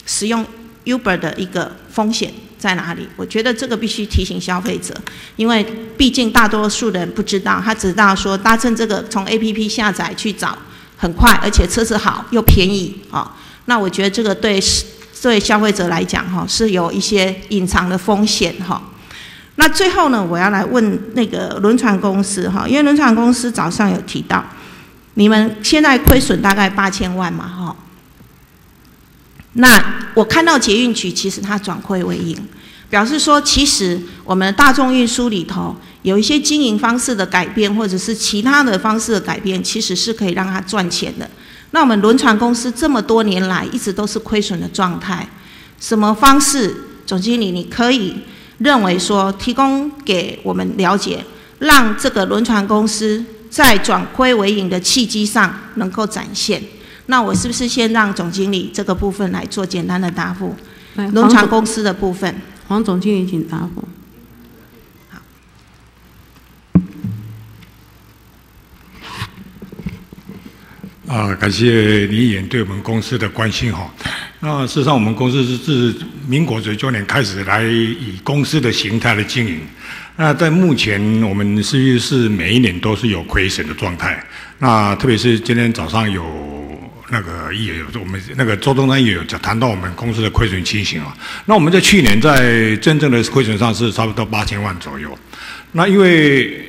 使用 Uber 的一个风险在。哪里？我觉得这个必须提醒消费者，因为毕竟大多数人不知道，他知道说搭乘这个从 A P P 下载去找很快，而且车子好又便宜啊。那我觉得这个对对消费者来讲哈是有一些隐藏的风险哈。那最后呢，我要来问那个轮船公司哈，因为轮船公司早上有提到，你们现在亏损大概八千万嘛哈。那我看到捷运局其实它转亏为盈，表示说其实我们大众运输里头有一些经营方式的改变，或者是其他的方式的改变，其实是可以让它赚钱的。那我们轮船公司这么多年来一直都是亏损的状态，什么方式，总经理你可以认为说提供给我们了解，让这个轮船公司在转亏为盈的契机上能够展现？那我是不是先让总经理这个部分来做简单的答复？农场公司的部分，黄总经理请答复。啊，感谢李议员对我们公司的关心哈。那事实上，我们公司是自民国九九年开始来以公司的形态来经营。那在目前，我们是是每一年都是有亏损的状态。那特别是今天早上有。那个议员有我们那个周东山也有讲谈到我们公司的亏损情形啊。那我们在去年在真正的亏损上是差不多八千万左右。那因为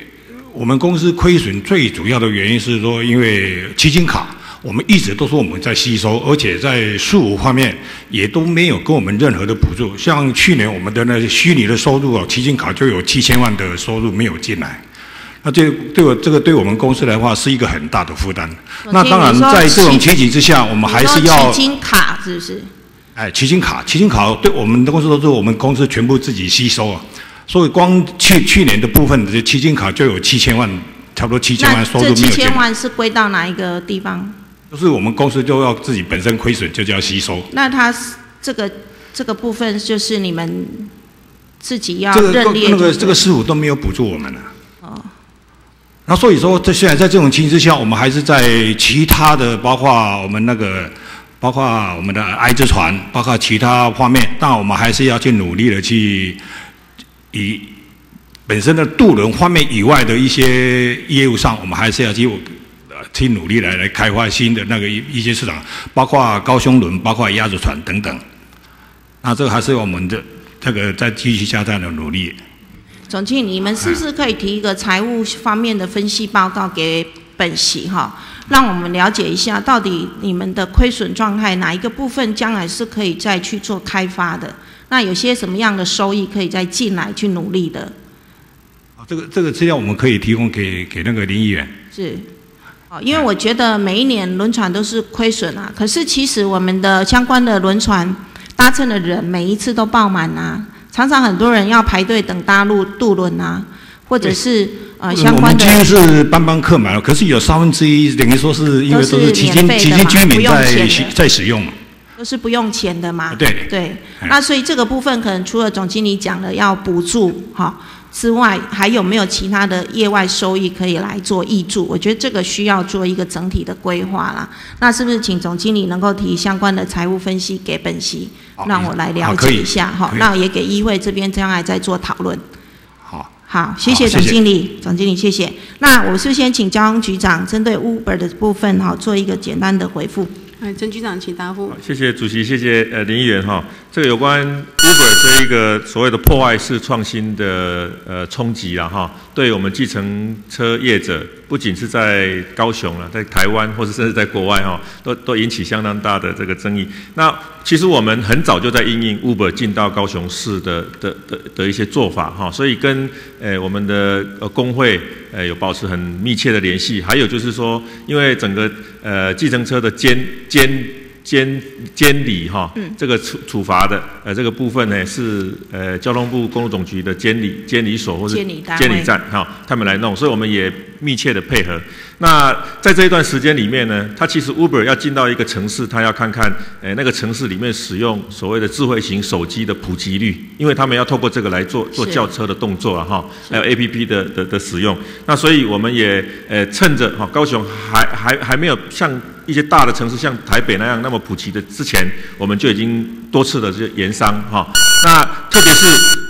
我们公司亏损最主要的原因是说，因为基金卡我们一直都说我们在吸收，而且在税务方面也都没有给我们任何的补助。像去年我们的那些虚拟的收入啊，基金卡就有七千万的收入没有进来。那这对我这个对我们公司来话是一个很大的负担。那当然，在这种情景之下，我们还是要。基金卡是不是？哎，基金卡，基金卡对我们的公司都是我们公司全部自己吸收啊。所以光去去年的部分的基金卡就有七千万，差不多七千万收入没有这七千万是归到哪一个地方？就是我们公司就要自己本身亏损，就叫吸收。那它这个这个部分就是你们自己要认列。那个这个师傅都没有补助我们了。那所以说，在现在在这种情形之下，我们还是在其他的，包括我们那个，包括我们的爱之船，包括其他方面，但我们还是要去努力的去以本身的渡轮方面以外的一些业务上，我们还是要去去努力来来开发新的那个一一些市场，包括高雄轮，包括鸭子船等等。那这个还是我们的这个在继续加大的努力。总经理，你们是不是可以提一个财务方面的分析报告给本席哈，让我们了解一下到底你们的亏损状态哪一个部分将来是可以再去做开发的？那有些什么样的收益可以再进来去努力的？啊，这个这个资料我们可以提供给给那个林议员。是，哦，因为我觉得每一年轮船都是亏损啊，可是其实我们的相关的轮船搭乘的人每一次都爆满啊。常常很多人要排队等搭路渡轮啊，或者是呃相关的。我们几乎是班班客满了，可是有三分之一等于说是因为都是期间期间居民在在使用嘛，都是不用钱的嘛。对对，那所以这个部分可能除了总经理讲的要补助哈。之外，还有没有其他的业外收益可以来做益助？我觉得这个需要做一个整体的规划啦。那是不是请总经理能够提相关的财务分析给本席，让我来了解一下哈？那也给议会这边将来再做讨论。好，好，谢谢总经理，总经理谢谢。那我是先请交通局长针对 Uber 的部分哈，做一个简单的回复。哎，曾局长，请答复。谢谢主席，谢谢呃林议员哈。这个有关 Uber 这一个所谓的破坏式创新的呃冲击啊哈，对我们计程车业者，不仅是在高雄啊，在台湾或者甚至在国外哈，都都引起相当大的这个争议。那其实我们很早就在应应 Uber 进到高雄市的的的的一些做法哈，所以跟呃我们的呃工会呃有保持很密切的联系。还有就是说，因为整个呃计程车的监监监监理哈，这个处处罚的呃这个部分呢是呃交通部公路总局的监理监理所或者监理站哈，他们来弄，所以我们也密切的配合。那在这一段时间里面呢，它其实 Uber 要进到一个城市，它要看看呃那个城市里面使用所谓的智慧型手机的普及率，因为他们要透过这个来做做轿车的动作啊哈，还有 APP 的的的使用。那所以我们也呃趁着哈高雄还还还没有像。一些大的城市，像台北那样那么普及的之前，我们就已经多次的这些盐商哈，那特别是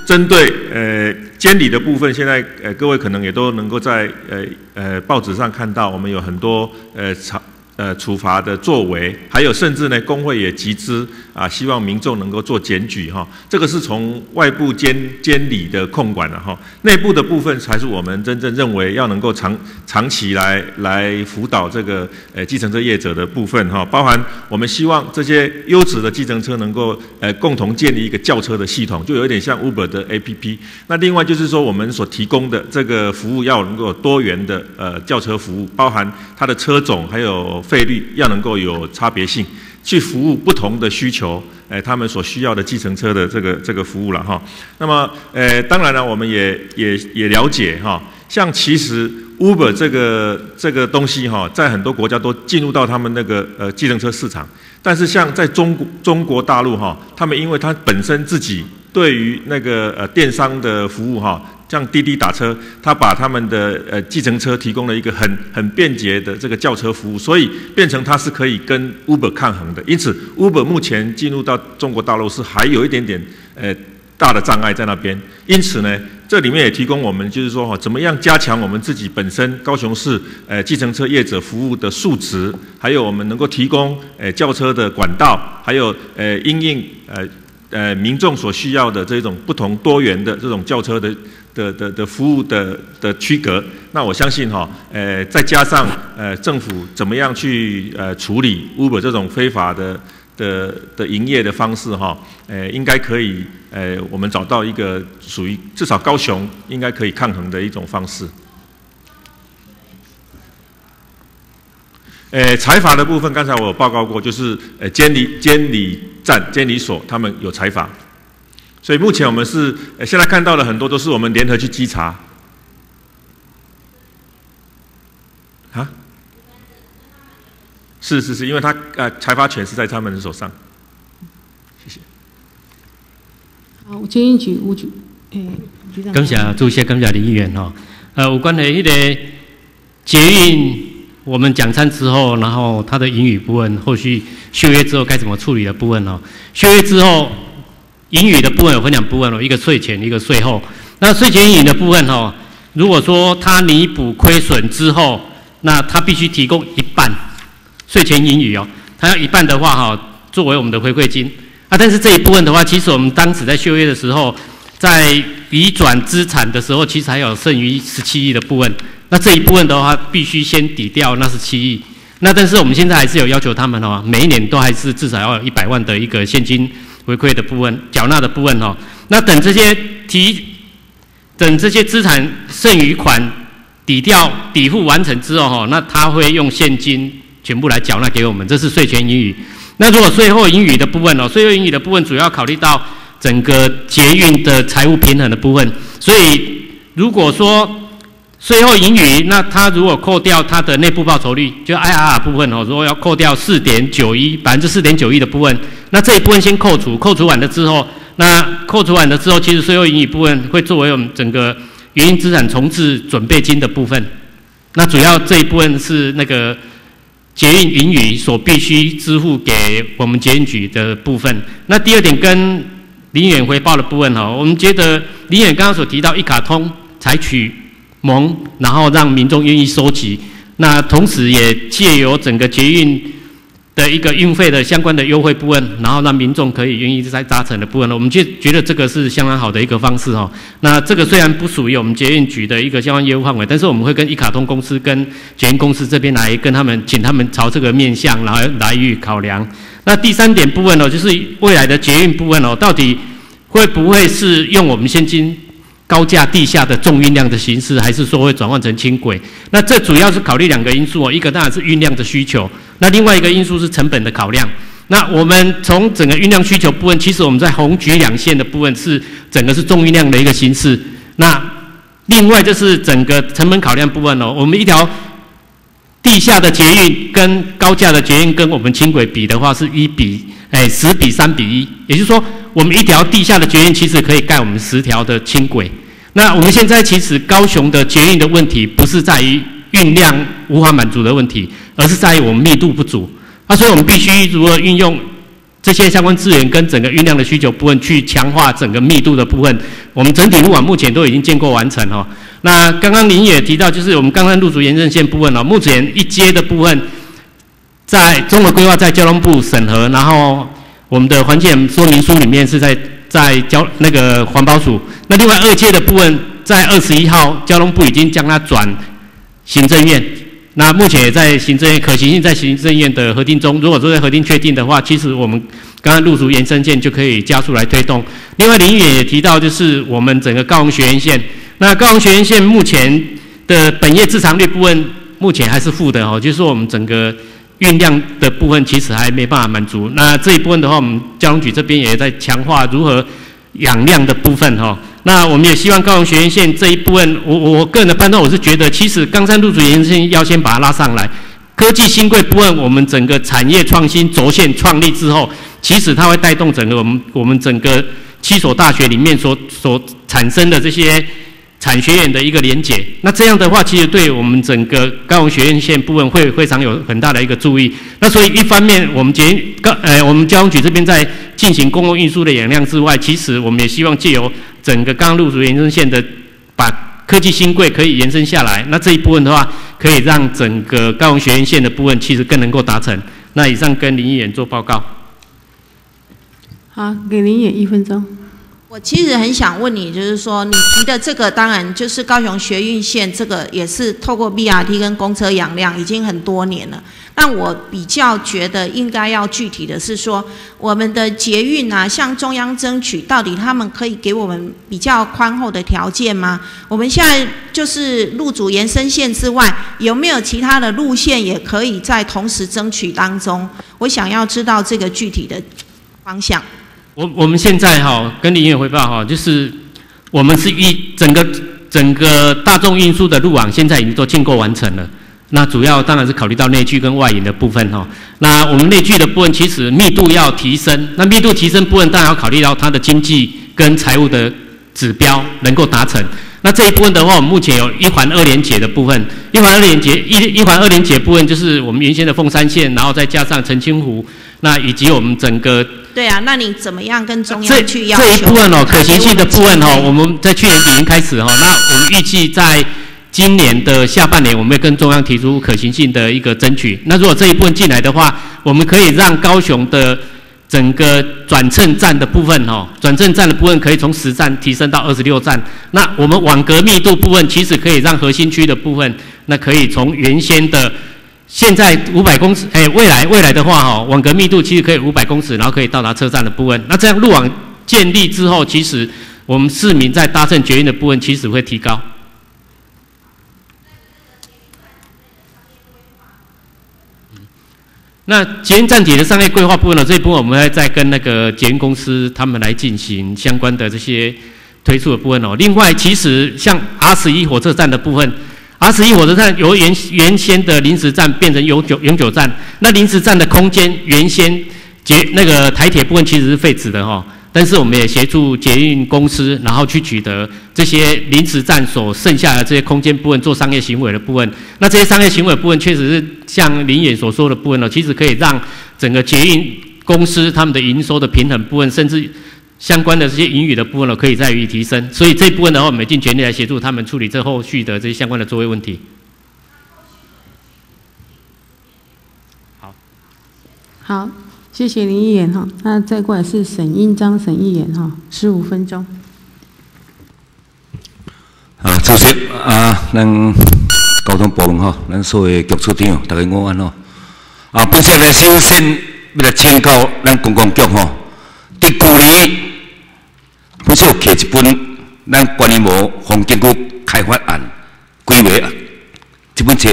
针对呃监理的部分，现在呃各位可能也都能够在呃呃报纸上看到，我们有很多呃查。呃，处罚的作为，还有甚至呢，工会也集资啊，希望民众能够做检举哈。这个是从外部监监理的控管了哈，内部的部分才是我们真正认为要能够长长期来来辅导这个呃计程车业者的部分哈。包含我们希望这些优质的计程车能够呃共同建立一个轿车的系统，就有点像 Uber 的 APP。那另外就是说，我们所提供的这个服务要能够多元的呃轿车服务，包含它的车种还有。费率要能够有差别性，去服务不同的需求，诶，他们所需要的计程车的这个这个服务了哈。那么，诶，当然了，我们也也也了解哈，像其实 Uber 这个这个东西哈，在很多国家都进入到他们那个呃计程车市场，但是像在中国中国大陆哈，他们因为它本身自己对于那个呃电商的服务哈。像滴滴打车，他把他们的呃计程车提供了一个很很便捷的这个轿车服务，所以变成它是可以跟 Uber 抗衡的。因此，Uber 目前进入到中国大陆是还有一点点呃大的障碍在那边。因此呢，这里面也提供我们就是说哈，怎么样加强我们自己本身高雄市呃计程车业者服务的素质，还有我们能够提供呃轿车的管道，还有呃应应呃呃民众所需要的这种不同多元的这种轿车的。的的的服务的的区隔，那我相信哈，呃，再加上呃政府怎么样去呃处理 Uber 这种非法的的的营业的方式哈，呃，应该可以呃我们找到一个属于至少高雄应该可以抗衡的一种方式。呃，财阀的部分刚才我有报告过，就是呃监理监理站监理所他们有财阀。所以目前我们是现在看到的很多都是我们联合去稽查，啊？是是是，因为他呃财发权是在他们的手上。谢谢。好，监狱局吴局，诶，局长。感谢主席，感谢李议员哈。呃，有关的迄个捷运，我们讲餐之后，然后他的英语部分，后续续约之后该怎么处理的部分哦？续约之后。盈余的部分有分两部分哦，一个税前，一个税后。那税前盈余的部分哈，如果说它弥补亏损之后，那它必须提供一半税前盈余哦，它要一半的话哈，作为我们的回馈金啊。但是这一部分的话，其实我们当时在修约的时候，在移转资产的时候，其实还有剩余十七亿的部分。那这一部分的话，必须先抵掉那十七亿。那但是我们现在还是有要求他们哦，每一年都还是至少要有一百万的一个现金。回馈的部分、缴纳的部分哈，那等这些提，等这些资产剩余款抵掉、抵付完成之后哈，那他会用现金全部来缴纳给我们，这是税前盈余。那如果税后盈余的部分哦，税后盈余的部分主要考虑到整个捷运的财务平衡的部分，所以如果说。税后盈余，那他如果扣掉他的内部报酬率，就 IRR 部分哦，如果要扣掉四点九一百分之四点九一的部分，那这一部分先扣除，扣除完了之后，那扣除完了之后，其实税后盈余部分会作为我们整个原因资产重置准备金的部分。那主要这一部分是那个捷运盈余所必须支付给我们捷运局的部分。那第二点跟林远回报的部分哈，我们觉得林远刚刚所提到一卡通采取。蒙，然后让民众愿意收集，那同时也借由整个捷运的一个运费的相关的优惠部分，然后让民众可以愿意在搭乘的部分呢，我们就觉得这个是相当好的一个方式哦。那这个虽然不属于我们捷运局的一个相关业务范围，但是我们会跟一卡通公司、跟捷运公司这边来跟他们，请他们朝这个面向，来来予以考量。那第三点部分呢，就是未来的捷运部分哦，到底会不会是用我们现金？高架地下的重运量的形式，还是说会转换成轻轨？那这主要是考虑两个因素哦，一个当然是运量的需求，那另外一个因素是成本的考量。那我们从整个运量需求部分，其实我们在红橘两线的部分是整个是重运量的一个形式。那另外就是整个成本考量部分哦，我们一条地下的捷运跟高架的捷运跟我们轻轨比的话，是一比哎十比三比一，也就是说。我们一条地下的捷运其实可以盖我们十条的轻轨。那我们现在其实高雄的捷运的问题不是在于运量无法满足的问题，而是在于我们密度不足。那所以我们必须如何运用这些相关资源跟整个运量的需求部分去强化整个密度的部分，我们整体路网目前都已经建构完成哦。那刚刚您也提到，就是我们刚刚入主延伸线部分哦，目前一阶的部分，在综合规划在交通部审核，然后我们的环境说明书里面是在在交那个环保署。那另外二阶的部分，在二十一号交通部已经将它转行政院，那目前也在行政院可行性在行政院的核定中。如果说在核定确定的话，其实我们刚刚入主延伸线就可以加速来推动。另外林议员也提到，就是我们整个高雄学院线。那高雄学院线目前的本业自偿率部分目前还是负的哦，就是我们整个运量的部分其实还没办法满足。那这一部分的话，我们交通局这边也在强化如何养量的部分哈。那我们也希望高雄学院线这一部分，我我个人的判断，我是觉得其实冈山路主延伸线要先把它拉上来。科技新贵部分，我们整个产业创新轴线创立之后，其实它会带动整个我们我们整个七所大学里面所所产生的这些。产学院的一个连结，那这样的话，其实对我们整个高雄学院线部分会非常有很大的一个注意。那所以一方面，我们捷高呃，我们交通局这边在进行公共运输的演量之外，其实我们也希望借由整个刚入主延伸线的，把科技新贵可以延伸下来。那这一部分的话，可以让整个高雄学院线的部分其实更能够达成。那以上跟林议员做报告。好，给林议员一分钟。我其实很想问你，就是说你提的这个，当然就是高雄学运线，这个也是透过 BRT 跟公车养量，已经很多年了。那我比较觉得应该要具体的是说，我们的捷运啊，向中央争取，到底他们可以给我们比较宽厚的条件吗？我们现在就是路主延伸线之外，有没有其他的路线也可以在同时争取当中？我想要知道这个具体的方向。我我们现在哈跟林员汇报哈，就是我们是一整个整个大众运输的路网，现在已经都建构完成了。那主要当然是考虑到内聚跟外引的部分哈。那我们内聚的部分其实密度要提升，那密度提升部分当然要考虑到它的经济跟财务的指标能够达成。那这一部分的话，我们目前有一环二连结的部分，一环二连结一一环二连结部分就是我们原先的凤山线，然后再加上澄清湖，那以及我们整个。对啊，那你怎么样跟中央去要求？这一部分哦，可行性的部分哦，我们在去年底已经开始哦。那我们预计在今年的下半年，我们会跟中央提出可行性的一个争取。那如果这一部分进来的话，我们可以让高雄的整个转乘站的部分哦，转乘站的部分可以从十站提升到二十六站。那我们网格密度部分，其实可以让核心区的部分，那可以从原先的。现在五百公尺，哎，未来未来的话，哈，网格密度其实可以五百公尺，然后可以到达车站的部分。那这样路网建立之后，其实我们市民在搭乘捷运的部分，其实会提高。那捷运站体的商业规划部分呢？这一部分我们还在跟那个捷运公司他们来进行相关的这些推出的部分哦。另外，其实像 R 十一火车站的部分。R 十一火车站由原原先的临时站变成永久永久站，那临时站的空间原先捷那个台铁部分其实是废止的哈，但是我们也协助捷运公司，然后去取得这些临时站所剩下的这些空间部分做商业行为的部分，那这些商业行为部分确实是像林远所说的部分呢，其实可以让整个捷运公司他们的营收的平衡部分，甚至。相关的这些盈余的部分呢，可以再予以提升，所以这部分的话，我们尽全力来协助他们处理这后续的这些相关的作业问题。好，好，谢谢林议员哈，那再过来是沈英章沈议员哈，十五分钟。啊，主席啊，咱交通部门哈，咱所有局处长大家午安哦。啊，本身呢，首先要来请教咱公共局吼，伫旧年。不是有摕一本咱关于无风景区开发案规划啊？这本册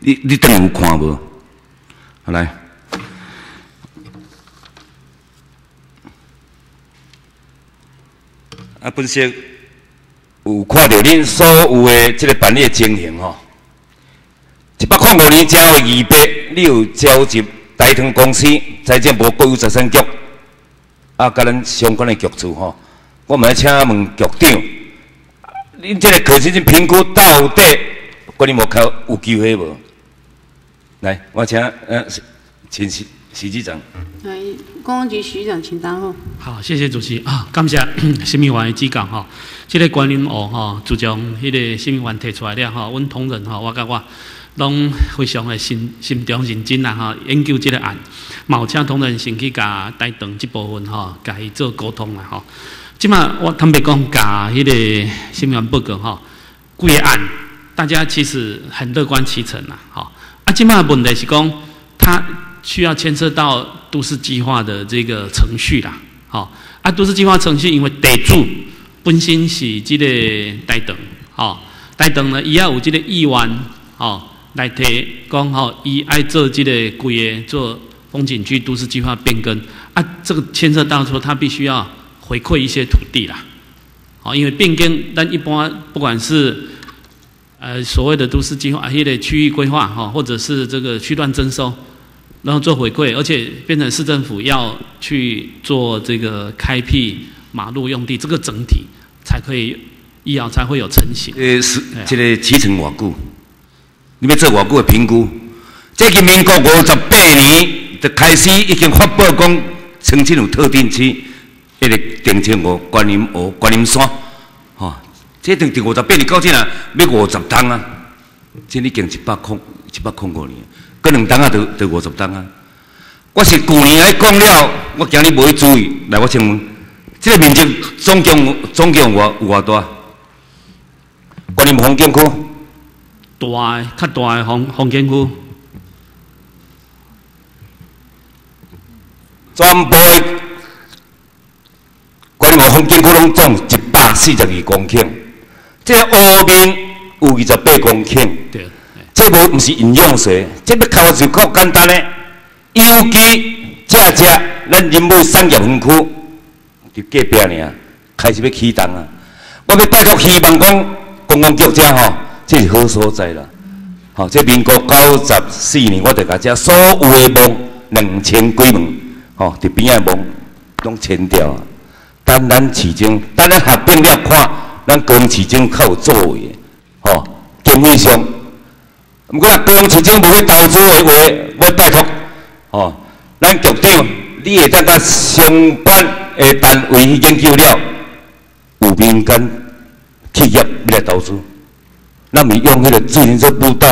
你你等下有看无？好来，啊，本身有看到恁所有的这个办理情形吼。一百块五年交二八，你有交集台通公司、财政部国有财产局啊，甲咱相关的局处吼。我们来请问局长，恁这个可行性评估到底关于无考有机会无？来，我请呃，请徐徐局长。来，公安局徐长，请答复。好，谢谢主席啊，感谢 新民员的指教哈。这个观音湖哈，自从迄个新民员提出来了吼，阮同仁吼，我甲我拢非常的心心中认真啦哈，研究这个案，嘛有请同仁先去甲带动这部分哈，甲伊做沟通啦哈。即马我坦白讲，甲迄个新闻报告哈，规个案，大家其实很乐观其成啦，哈。啊，即马问题是讲，他需要牵涉到都市计划的这个程序啦，好，啊，都市计划程序因为地主本身是这个台东，好，台东呢，伊要有这个意愿，好，来提讲好，伊爱做这个规个做风景区都市计划变更，啊，这个牵涉到说他必须要回馈一些土地啦，好，因为变更，但一般不管是呃，所谓的都市计划，啊，迄个区域规划哈，或者是这个区段征收，然后做回馈，而且变成市政府要去做这个开辟马路用地，这个整体才可以，医疗才会有成型。呃，是这个起程偌久？你要做偌久的评估？这个民国五十八年就开始已经发布讲，曾经有特定区，迄个定清湖、观音湖、观音山，吼。这定定五十八年到这啊，要五十吨啊！这已经一百空一百空五年，过两吨啊，就就五十吨啊！我是去年来讲了，我今日无去注意。来，我请问，这个面积总共总共有有偌大？观音风景区？大的，较大诶风风景区。全部观音风景区拢总一百四十二公顷。这湖面有二十八公顷，这无毋是饮用水，这要靠就靠简单嘞。尤其这只咱林武产业园区就隔壁尔，开始要启动啊！我要拜托希望讲公共局者吼，这是好所在啦。吼，这民国九十四年，我就甲遮所有的梦两千几门，吼，伫边仔梦拢迁掉啊。等咱市政，等咱合并了看。咱高雄市政较有作为，吼，经费上。毋过，高雄市政无去投资的话，要拜托，吼，咱局长，你会当甲相关的单位去研究了，有民间企业来投资，咱咪用迄个自行车步道，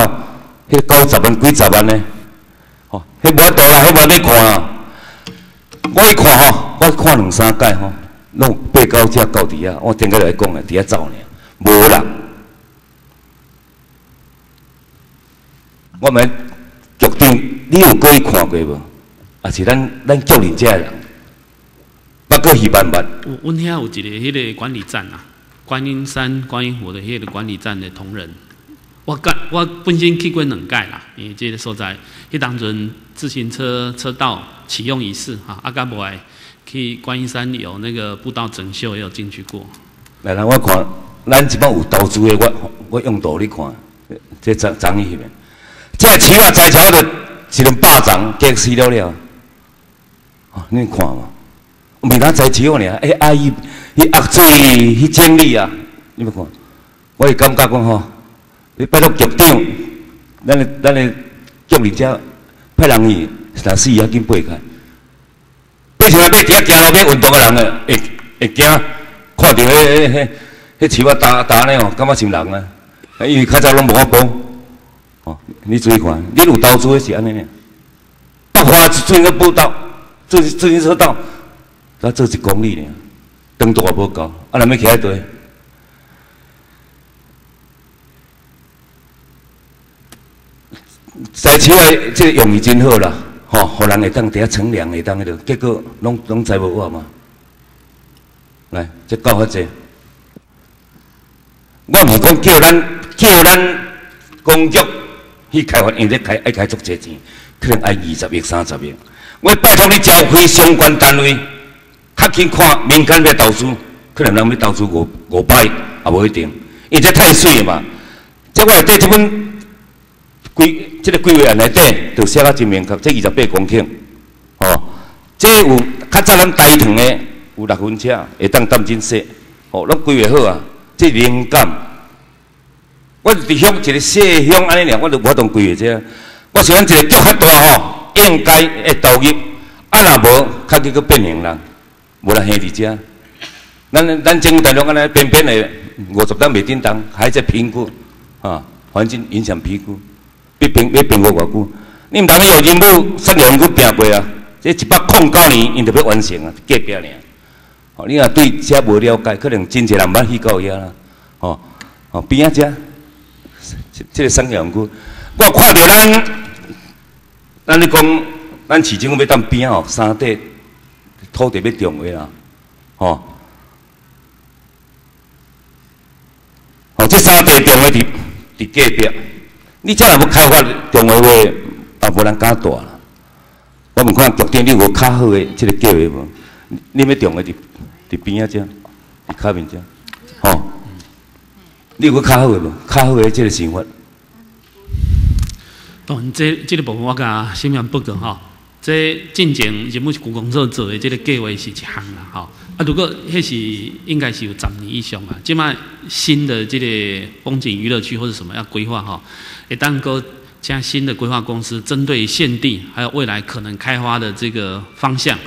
迄九十万、几十万呢？吼，迄无多啦，迄无你看啊。我去看吼，我看两三届吼。弄八九只到底啊！我顶个来讲啊，伫遐走呢，无人。我们局长，你有过去看过无？啊，是咱咱教人家人，不过稀办办。阮遐有一个迄个管理站啊，观音山、观音湖的迄个管理站的同仁，我干我本身去过两届啦，因为这个所在，迄当阵自行车车道启用仪式哈，阿甲无爱。去观音山有那个步道整修，也有进去过。来来，我看，咱即摆有投资的，我我用道你看，这张张伊翕面，这起码栽桥的一两百张，计死了了。哦，你看嘛，明仔在桥呢，哎阿姨，伊压水，迄整理啊，你要看，我会感觉讲吼，你拜托局长，咱的咱的叫人家派人去，三四要紧背开。为什么要伫遐行路要运动的人啊？会会惊看到迄迄迄迄树啊打打呢吼，感觉像人啊？因为较早拢无法讲，哦，你注意看，你有投资的是安尼呢？百花做一个步道，做自行车道，才做一公里呢，长度也无够，啊，人要徛喺对？在起来，这个用意真好啦。吼，互人会当伫遐乘凉，会当迄落，结果拢拢知无我嘛？来，再教法者，我毋是讲叫咱叫咱工作去开发，因为开爱开足济钱，可能爱二十亿、三十亿。我拜托你召开相关单位，较去看民间要投资，可能人要投资五五百也无一定，因为这太水嘛。这我内底这本。规，这个规划案内底，就写啊真明确，这二十八公顷，哦，这有较早咱台糖的有六分车，会当担真说，哦，咱规划好啊，这灵感，我伫乡一个细乡安尼俩，我都无法当规划这，我想一个脚较大吼，应该会投入，啊若无，较去去变形人，无人下伫遮。咱咱政府大陆安尼偏偏的五十单未叮当，还在评估啊，环境影响评估，要评要评估偌久？你毋通有任务，三年去拼过啊？这一百零九年，因着要完成啊，隔壁尔。哦，你若对遮无了解，可能真侪人捌去到遐啦。哦哦，边仔遮，即个产业园区，我看着咱，咱你讲，咱市政府要当边哦，三地土地要重划啦，哦。哦，这三地重划伫伫隔壁，你遮若要开发重划话，也无人敢住啦。我问看局长，你有较好的即个计划无？你要重划伫伫边仔遮，伫卡面遮，吼？你有较好的无？较好的即个想法？当然，这这个部分我甲心愿不够吼。这进前任务是故工所做的，这个计划是一项啦吼。啊，如果迄是应该是有十年以上啊。即卖新的这个风景娱乐区或者什么要规划吼，会当个加新的规划公司，针对现地还有未来可能开发的这个方向，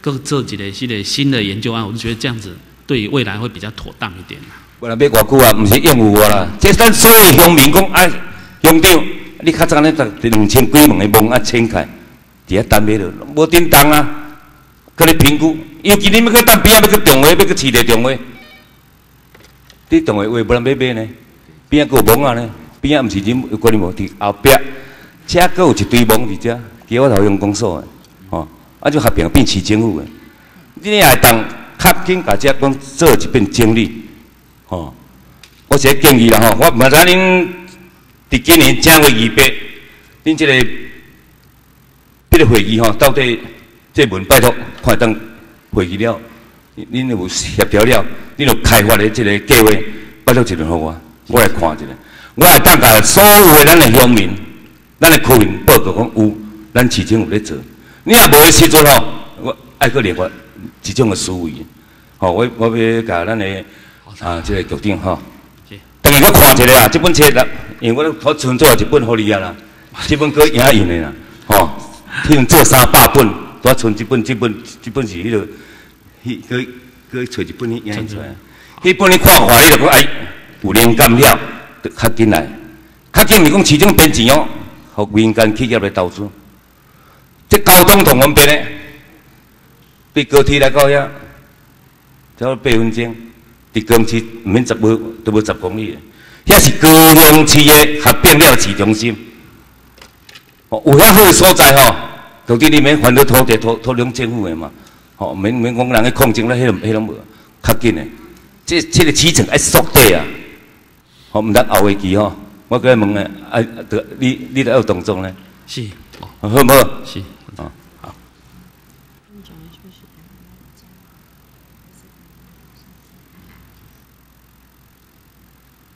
各做几个系列新的研究案，我就觉得这样子对未来会比较妥当一点啦。我来要偌久啊？毋是应付我啦。这咱所有乡民讲，啊，乡长，你较早咧十两千几万的梦啊，千块，伫遐等买了，无叮当啊，搁咧评估。尤其你要去当边仔要去重划，要去市地重划，你重划话无人要买呢？边仔有梦啊呢？边仔毋是恁有可能无？伫后壁，遮搁有一堆梦伫遮，叫我头用公所的，吼，啊就合并变市政府的。你也会当较紧甲遮讲做一遍整理。吼，我是建议啦吼，我毋知恁伫今年正月二八，恁即个迄个会议吼，到底这文拜托看当会议了，恁有协调了，恁有开发的这个计划，拜托一个互我，我来看一下。我会当甲所有的咱的乡民、咱的居民报告讲有，咱市政有咧做。你若无的时阵吼，我爱去联发一种的思维。吼，我我要甲咱的。啊，这个局长吼，等下我看一下啊，这本册啦，因为我我存做一本互你啊啦，这本搁影印的啦，吼，听做三百本，我存一本，这本这本是迄个，迄搁搁找一本去影印出来，迄本你看话，你就讲哎，有灵感了，较紧来，较紧是讲市政变钱哦，互民间企业来投资，这交通同方便的，对高铁来到遐，只要八分钟。伫公司毋免十无都无十公里，遐是高雄市的合并了市中心。哦，有遐好的所在吼，到底你免烦恼土地土土壤政府的嘛？吼，免免讲人去控制咧，迄个迄拢无，较紧的。即即个起程爱速底啊！吼，毋得后会期吼，我过来问咧，啊，得你你得有动作咧？是，好唔好？是。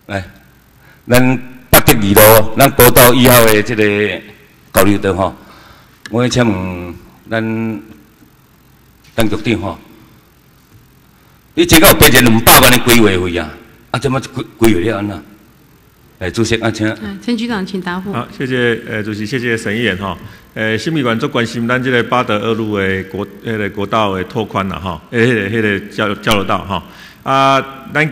来，咱八德二路，咱国道以后的这个交流到吼，我请问咱陈局长吼，你这个有别两百万的规划费啊？啊，怎么规规划了安那？哎，主席，啊，请。陈局长，请答复。好，谢谢，呃，主席，谢谢沈议员哈。呃，新民馆最关心咱这个八德二路的国，那个国道的拓宽啦哈，诶，迄个迄个交交流道哈，啊，咱。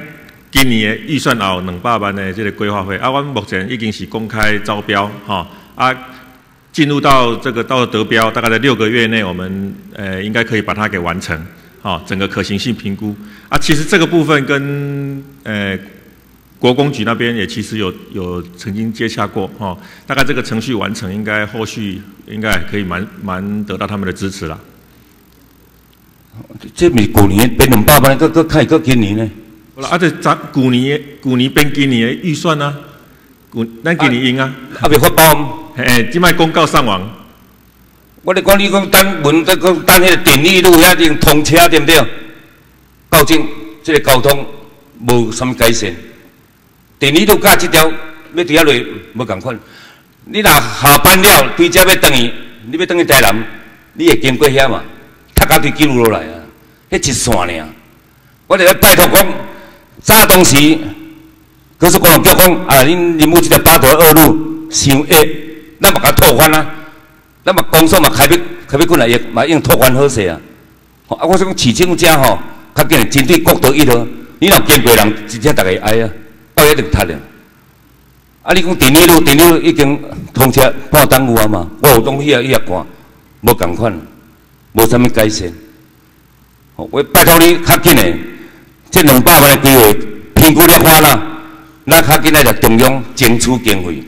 今年的预算也有两百万的这个规划费，啊，我们目前已经是公开招标，哈，啊，进入到这个到了得标，大概在六个月内，我们呃应该可以把它给完成，好，整个可行性评估，啊，其实这个部分跟呃国工局那边也其实有有曾经接洽过，哈，大概这个程序完成，应该后续应该可以蛮蛮得到他们的支持了。这咪过年变两百万，个个开个今年呢？啊！这咱古年古年变今年的预算啊，古咱今年用啊，还未发包。嘿，即摆公告上网。我咧讲，你讲等文在讲等迄个电力路遐种通车对不对？到今即个交通无什么改善。电力路加即条要伫遐落无共款。你若下班了，对遮要等于，你要等于台南，你会经过遐嘛？踏家对记录落来啊，迄一线尔。我咧拜托讲。早当时，可是讲叫讲啊，恁任务这条八德二路上下，咱把它拓宽啊，咱嘛工作嘛开辟开辟过来也嘛用拓宽好势啊。啊，我想市政者吼，较紧针对国道一号，你若经过人，真正逐个爱啊，到一定塌了。啊，你讲电力路，电力路已经通车半档有啊嘛，我有东西啊，伊也看，无共款，无啥物改善。我拜托你较紧诶，这两百万诶机会评估了话啦，咱较紧来着中央争取经费。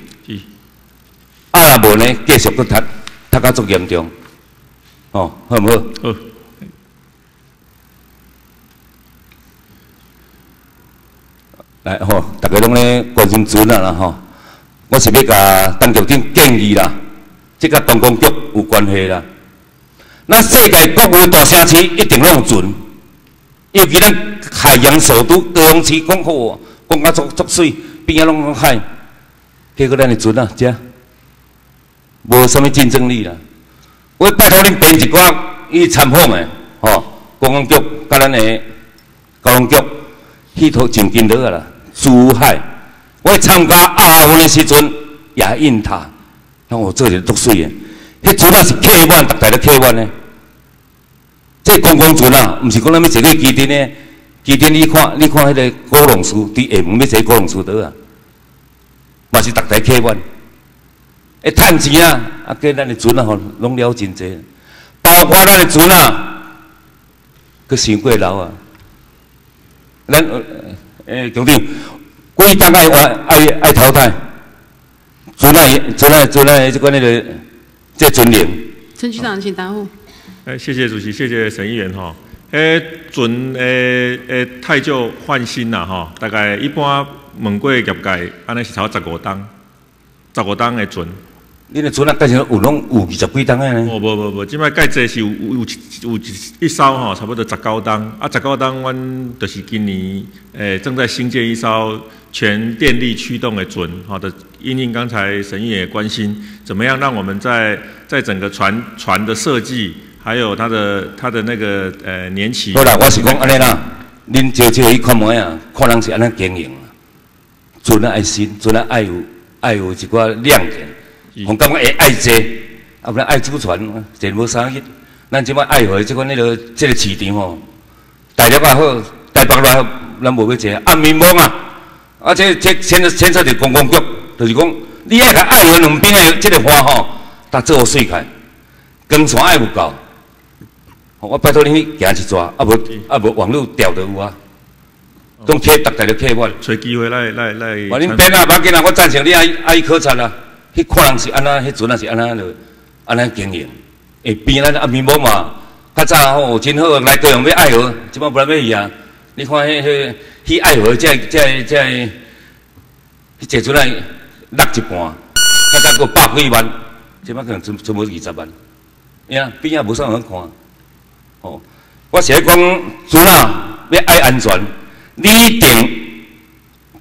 是。啊，若无呢，继续搁读，读到足严重。哦，好毋好？好。来吼，大家拢咧关心船啊啦吼。我是要甲当局长建议啦，即甲东工局有关系啦。咱世界各国大城市一定拢有船，尤其咱海洋首都高雄市讲好，讲啊足足水，边仔拢海，结果咱的船啊，遮无啥物竞争力啦。我拜托恁编一寡去参访的，吼，公安局甲咱诶交通局去头上紧落啊啦，珠海。我参加亚运诶时阵，也印他，那我做是足水的。迄船啊是客满，逐台都客满诶。这公共船啊，毋是讲咱要坐去基地呢？基地你看，你看迄个高龙树，伫厦门要坐高龙树倒啊，嘛是逐台客满。会趁钱啊，啊，计咱的船啊吼，拢了真济。包括咱的船啊，佮伤过老啊。咱诶，兄弟。规档爱爱爱爱淘汰，做那做那做那这个那个这尊严。陈局长，请答复。哎，谢谢主席，谢谢沈议员哈。诶，船诶诶太旧换新啦吼，大概一般问过业界，安尼是超十五档，十五档的船。你的船啊，改成有拢有二十几档啊？哦，无无无，即摆改济是有有有一艘吼，差不多十九档，啊，十九档，阮就是今年诶正在新建一艘全电力驱动的船，好的，因应刚才沈议员关心，怎么样让我们在在整个船船的设计，还有它的它的那个呃年期。好啦，我是讲安尼啦，恁招招伊看门啊，看人是安尼经营，船啊爱新，船啊爱有爱有一寡亮点。我感觉会爱坐，啊不然爱祖传，真无啥去。咱即摆爱回即款迄个即个市场吼，大陆也好，台北也好，咱无要坐。暗暝蒙啊，啊这这牵牵涉着公共局，就是讲你爱甲爱回两边的即个花吼，搭做水开，光线爱有够。我拜托你行一逝，啊无啊无网络调就有啊。拢客逐台都客满。找机会来来来。我恁边啊，要紧啊，我赞成你爱爱考察啊。迄看人是安那，迄船也是安那了，安那经营。诶，边咱阿面无嘛，较早吼真好，来高雄要爱河，即摆不然要去啊。你看迄迄去爱河，即即即迄坐船来落一半，较早个百几万，即摆可能存存无二十万。呀，边啊无啥人看。哦，我是讲船啊，要爱安全，你一定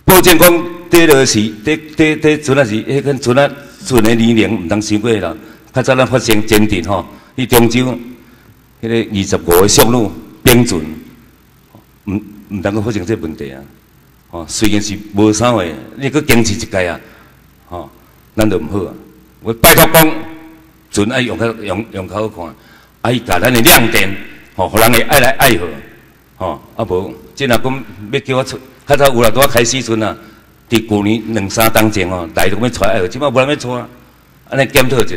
保证讲。这落是，这这这船啊是，迄个船啊船的年龄毋通伤过啦。较早咱发生舰艇吼，去中州，迄个二十五个上路冰船，毋毋通阁发生这问题啊。吼，虽然是无啥货，你阁坚持一届啊，吼，咱就毋好啊。我拜托讲，船爱用较用用较好看，爱甲咱的亮点，吼，互人会爱来爱好，吼，啊无，即若讲要叫我出，较早有啦，拄啊开始船啊。伫旧年两三当前哦，大都要出来，即摆无人要出啊，安尼检讨一下，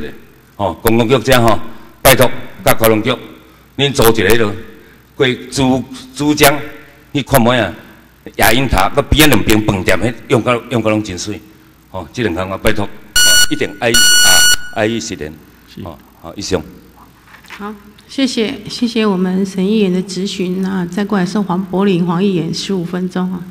吼，公共局长吼，拜托甲交通局，恁组一个咯，过珠珠江去看卖啊，亚英塔，佮边两边饭店，迄用到用到拢真水，吼，即两项我拜托，一定爱啊爱伊实现，哦，好，以上。好，谢谢谢谢我们沈议员的咨询。啊，再过来是黄柏林黄议员十五分钟啊。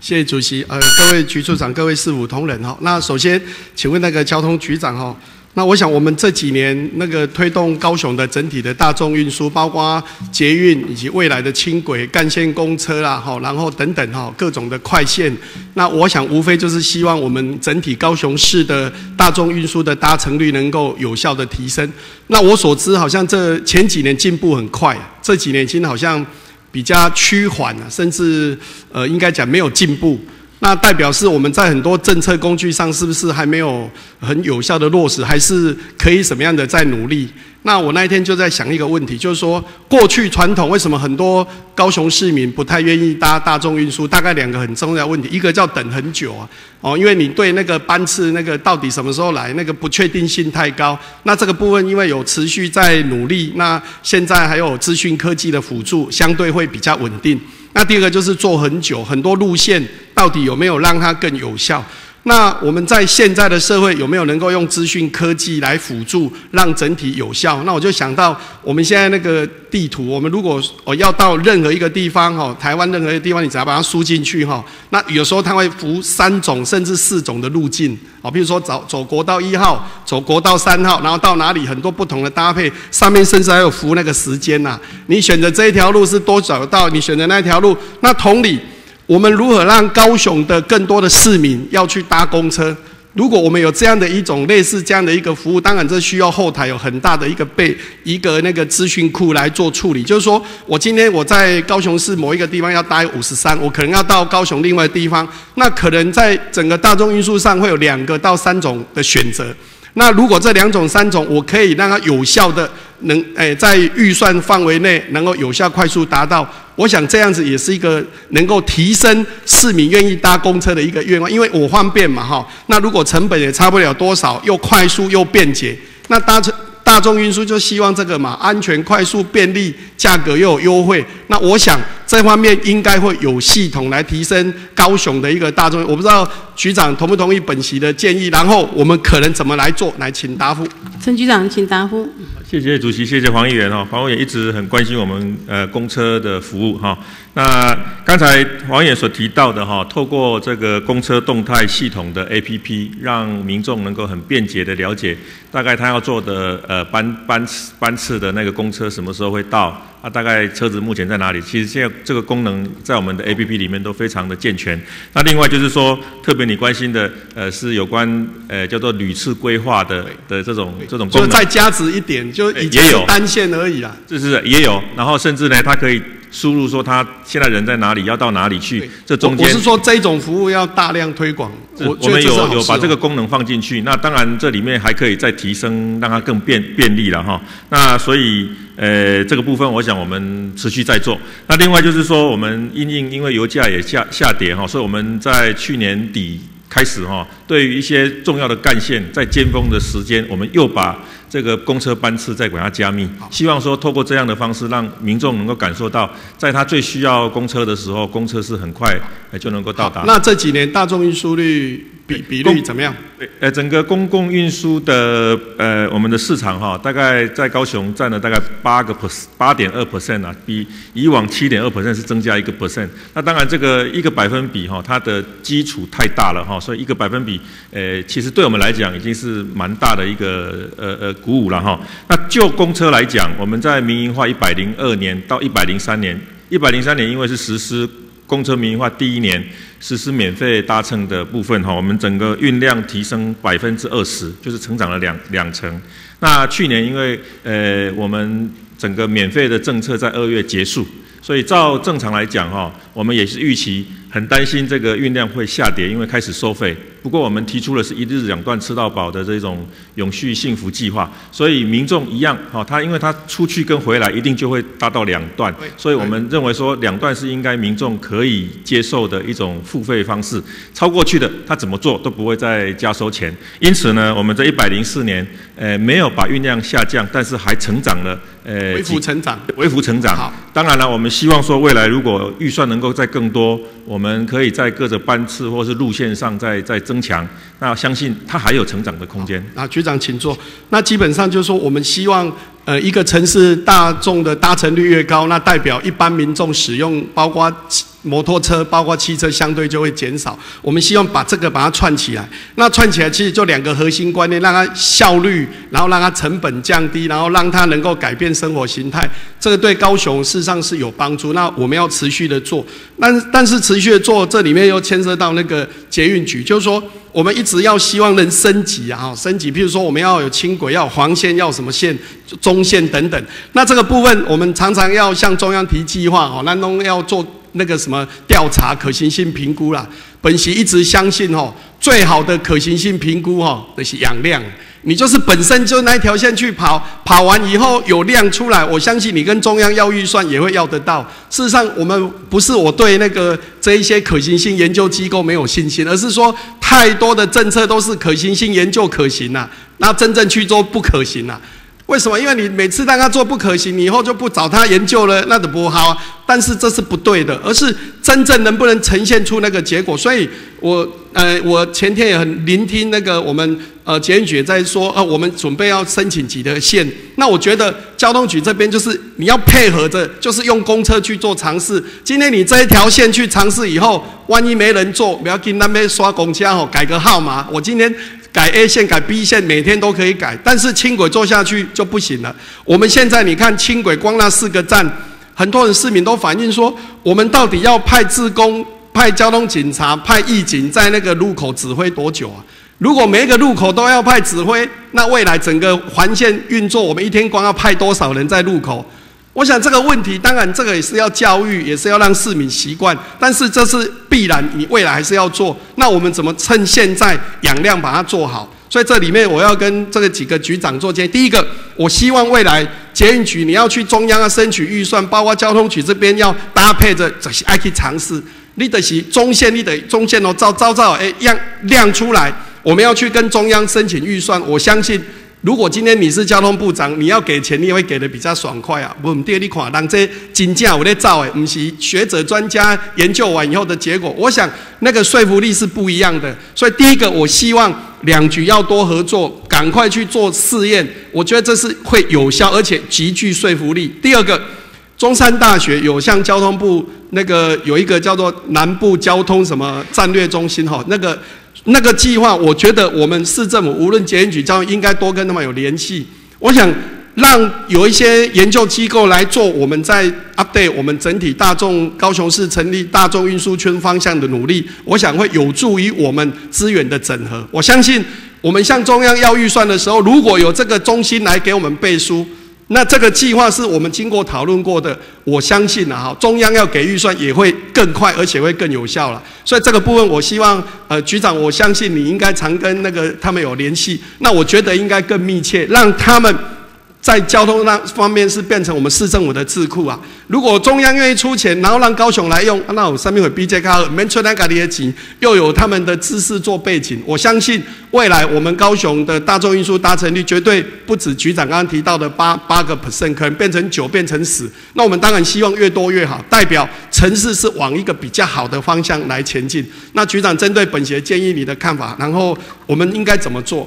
谢谢主席，呃，各位局处长、各位市府同仁哈。那首先，请问那个交通局长哈，那我想我们这几年那个推动高雄的整体的大众运输，包括捷运以及未来的轻轨、干线公车啦，哈，然后等等哈，各种的快线。那我想无非就是希望我们整体高雄市的大众运输的搭乘率能够有效的提升。那我所知，好像这前几年进步很快，这几年已经好像。比较趋缓啊，甚至呃，应该讲没有进步。那代表是我们在很多政策工具上是不是还没有很有效的落实，还是可以什么样的在努力？那我那一天就在想一个问题，就是说过去传统为什么很多高雄市民不太愿意搭大众运输？大概两个很重要的问题，一个叫等很久啊，哦，因为你对那个班次那个到底什么时候来，那个不确定性太高。那这个部分因为有持续在努力，那现在还有资讯科技的辅助，相对会比较稳定。那第二个就是做很久，很多路线到底有没有让它更有效？那我们在现在的社会有没有能够用资讯科技来辅助，让整体有效？那我就想到我们现在那个地图，我们如果我要到任何一个地方哈，台湾任何一个地方，你只要把它输进去哈，那有时候它会浮三种甚至四种的路径啊，比如说走走国道一号，走国道三号，然后到哪里很多不同的搭配，上面甚至还有浮那个时间呐。你选择这一条路是多少到？你选择那条路，那同理。我们如何让高雄的更多的市民要去搭公车？如果我们有这样的一种类似这样的一个服务，当然这需要后台有很大的一个备一个那个资讯库来做处理。就是说我今天我在高雄市某一个地方要搭五十三，我可能要到高雄另外地方，那可能在整个大众运输上会有两个到三种的选择。那如果这两种、三种，我可以让它有效的能诶，在预算范围内能够有效、快速达到，我想这样子也是一个能够提升市民愿意搭公车的一个愿望，因为我方便嘛，哈。那如果成本也差不了多少，又快速又便捷，那搭车。大众运输就希望这个嘛，安全、快速、便利，价格又有优惠。那我想这方面应该会有系统来提升高雄的一个大众。我不知道局长同不同意本席的建议，然后我们可能怎么来做？来，请答复。陈局长，请答复。谢谢主席，谢谢黄议员哈。黄委员一直很关心我们呃公车的服务哈。那刚才黄议员所提到的哈，透过这个公车动态系统的 APP，让民众能够很便捷的了解大概他要坐的呃班班次班次的那个公车什么时候会到。啊，大概车子目前在哪里？其实现在这个功能在我们的 A P P 里面都非常的健全。那另外就是说，特别你关心的，呃，是有关呃叫做屡次规划的的这种这种功能。就再加值一点，就也有单线而已啦。就是也有，然后甚至呢，它可以。输入说他现在人在哪里，要到哪里去？这中间我是说这种服务要大量推广。我我们有有把这个功能放进去，那当然这里面还可以再提升，让它更便便利了哈。那所以呃这个部分，我想我们持续在做。那另外就是说，我们因应因为油价也下下跌哈，所以我们在去年底开始哈，对于一些重要的干线在尖峰的时间，我们又把。这个公车班次再给它加密，希望说透过这样的方式，让民众能够感受到，在他最需要公车的时候，公车是很快就能够到达。那这几年大众运输率？比比率怎么样？呃，整个公共运输的呃，我们的市场哈，大概在高雄占了大概八个 percent，八点二 percent 啊，比以往七点二 percent 是增加一个 percent。那当然这个一个百分比哈，它的基础太大了哈，所以一个百分比，呃，其实对我们来讲已经是蛮大的一个呃呃鼓舞了哈。那就公车来讲，我们在民营化一百零二年到一百零三年，一百零三年因为是实施。公车民营化第一年实施免费搭乘的部分哈，我们整个运量提升百分之二十，就是成长了两两成。那去年因为呃我们整个免费的政策在二月结束，所以照正常来讲哈，我们也是预期。很担心这个运量会下跌，因为开始收费。不过我们提出的是一日两段吃到饱的这种永续幸福计划，所以民众一样，哈，他因为他出去跟回来一定就会达到两段，所以我们认为说两段是应该民众可以接受的一种付费方式。超过去的他怎么做都不会再加收钱。因此呢，我们这一百零四年，呃，没有把运量下降，但是还成长了，呃，微幅成长，微幅成长。好，当然了，我们希望说未来如果预算能够再更多，我我们可以在各个班次或是路线上再再增强，那相信它还有成长的空间。啊，局长请坐。那基本上就是说，我们希望。呃，一个城市大众的搭乘率越高，那代表一般民众使用，包括摩托车、包括汽车，相对就会减少。我们希望把这个把它串起来。那串起来其实就两个核心观念：让它效率，然后让它成本降低，然后让它能够改变生活形态。这个对高雄事实上是有帮助。那我们要持续的做，但但是持续的做，这里面又牵涉到那个捷运局，就是说。我们一直要希望能升级啊，升级。譬如说，我们要有轻轨，要黄线，要什么线、中线等等。那这个部分，我们常常要向中央提计划哦，那都要做那个什么调查可行性评估啦。本席一直相信哦，最好的可行性评估哦，就是养量。你就是本身就那一条线去跑，跑完以后有量出来，我相信你跟中央要预算也会要得到。事实上，我们不是我对那个这一些可行性研究机构没有信心，而是说太多的政策都是可行性研究可行呐，那真正去做不可行呐。为什么？因为你每次让他做不可行，你以后就不找他研究了，那都不好啊。但是这是不对的，而是真正能不能呈现出那个结果。所以，我呃，我前天也很聆听那个我们呃捷运局在说，呃，我们准备要申请几条线。那我觉得交通局这边就是你要配合着，就是用公车去做尝试。今天你这一条线去尝试以后，万一没人做，不要跟那边刷公车哦，改个号码。我今天。改 A 线改 B 线，每天都可以改，但是轻轨做下去就不行了。我们现在你看轻轨光那四个站，很多人市民都反映说，我们到底要派自工、派交通警察、派义警在那个路口指挥多久啊？如果每一个路口都要派指挥，那未来整个环线运作，我们一天光要派多少人在路口？我想这个问题，当然这个也是要教育，也是要让市民习惯，但是这是必然，你未来还是要做。那我们怎么趁现在养量把它做好？所以这里面我要跟这个几个局长做建议。第一个，我希望未来捷运局你要去中央要申请预算，包括交通局这边要搭配着这些爱去尝试。你得是中线，你得中线哦，照照照，哎，样亮出来，我们要去跟中央申请预算，我相信。如果今天你是交通部长，你要给钱，你也会给的比较爽快啊。不，第二你看，人这金价我在造诶，不是学者专家研究完以后的结果。我想那个说服力是不一样的。所以第一个，我希望两局要多合作，赶快去做试验。我觉得这是会有效，而且极具说服力。第二个，中山大学有向交通部那个有一个叫做南部交通什么战略中心哈，那个。那个计划，我觉得我们市政府无论检验局交应该多跟他们有联系。我想让有一些研究机构来做，我们在 update 我们整体大众高雄市成立大众运输圈方向的努力，我想会有助于我们资源的整合。我相信我们向中央要预算的时候，如果有这个中心来给我们背书。那这个计划是我们经过讨论过的，我相信啊，哈，中央要给预算也会更快，而且会更有效了。所以这个部分，我希望呃局长，我相信你应该常跟那个他们有联系。那我觉得应该更密切，让他们。在交通那方面是变成我们市政府的智库啊！如果中央愿意出钱，然后让高雄来用，那我上面会 B J 卡，没出那个的钱，又有他们的知识做背景，我相信未来我们高雄的大众运输达成率绝对不止局长刚刚提到的八八个 percent，可能变成九，变成十。那我们当然希望越多越好，代表城市是往一个比较好的方向来前进。那局长针对本协建议你的看法，然后我们应该怎么做？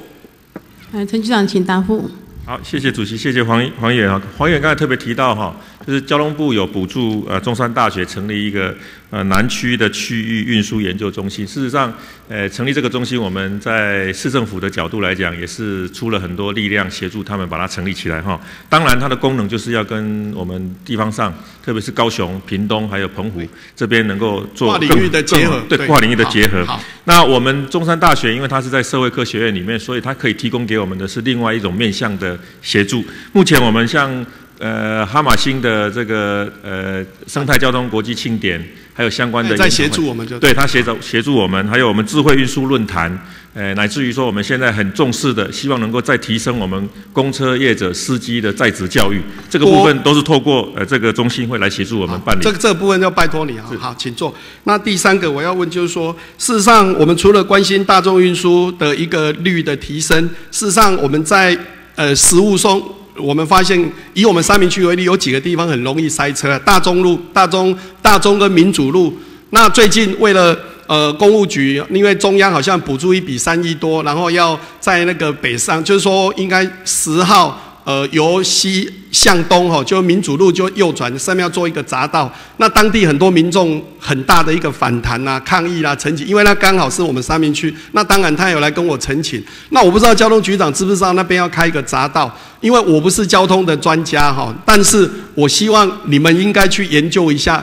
哎，陈局长，请答复。好，谢谢主席，谢谢黄黄远啊。黄远刚才特别提到哈，就是交通部有补助呃中山大学成立一个呃南区的区域运输研究中心。事实上，呃成立这个中心，我们在市政府的角度来讲，也是出了很多力量协助他们把它成立起来哈。当然，它的功能就是要跟我们地方上，特别是高雄、屏东还有澎湖这边能够做跨领域的结合，对跨领域的结合。那我们中山大学，因为它是在社会科学院里面，所以它可以提供给我们的是另外一种面向的。协助。目前我们像呃哈马星的这个呃生态交通国际庆典，还有相关的在协助我们，就对他协助协助我们，还有我们智慧运输论坛，呃乃至于说我们现在很重视的，希望能够再提升我们公车业者司机的在职教育，这个部分都是透过呃这个中心会来协助我们办理。这个这个部分要拜托你啊，好，请坐。那第三个我要问就是说，事实上我们除了关心大众运输的一个率的提升，事实上我们在呃，食物中，我们发现以我们三明区为例，有几个地方很容易塞车。大中路、大中、大中跟民主路。那最近为了呃公务局，因为中央好像补助一笔三亿多，然后要在那个北上，就是说应该十号。呃，由西向东哈，就民主路就右转，上面要做一个匝道。那当地很多民众很大的一个反弹呐、抗议啦、澄清，因为那刚好是我们三明区。那当然他有来跟我澄清。那我不知道交通局长知不知道那边要开一个匝道，因为我不是交通的专家哈，但是我希望你们应该去研究一下。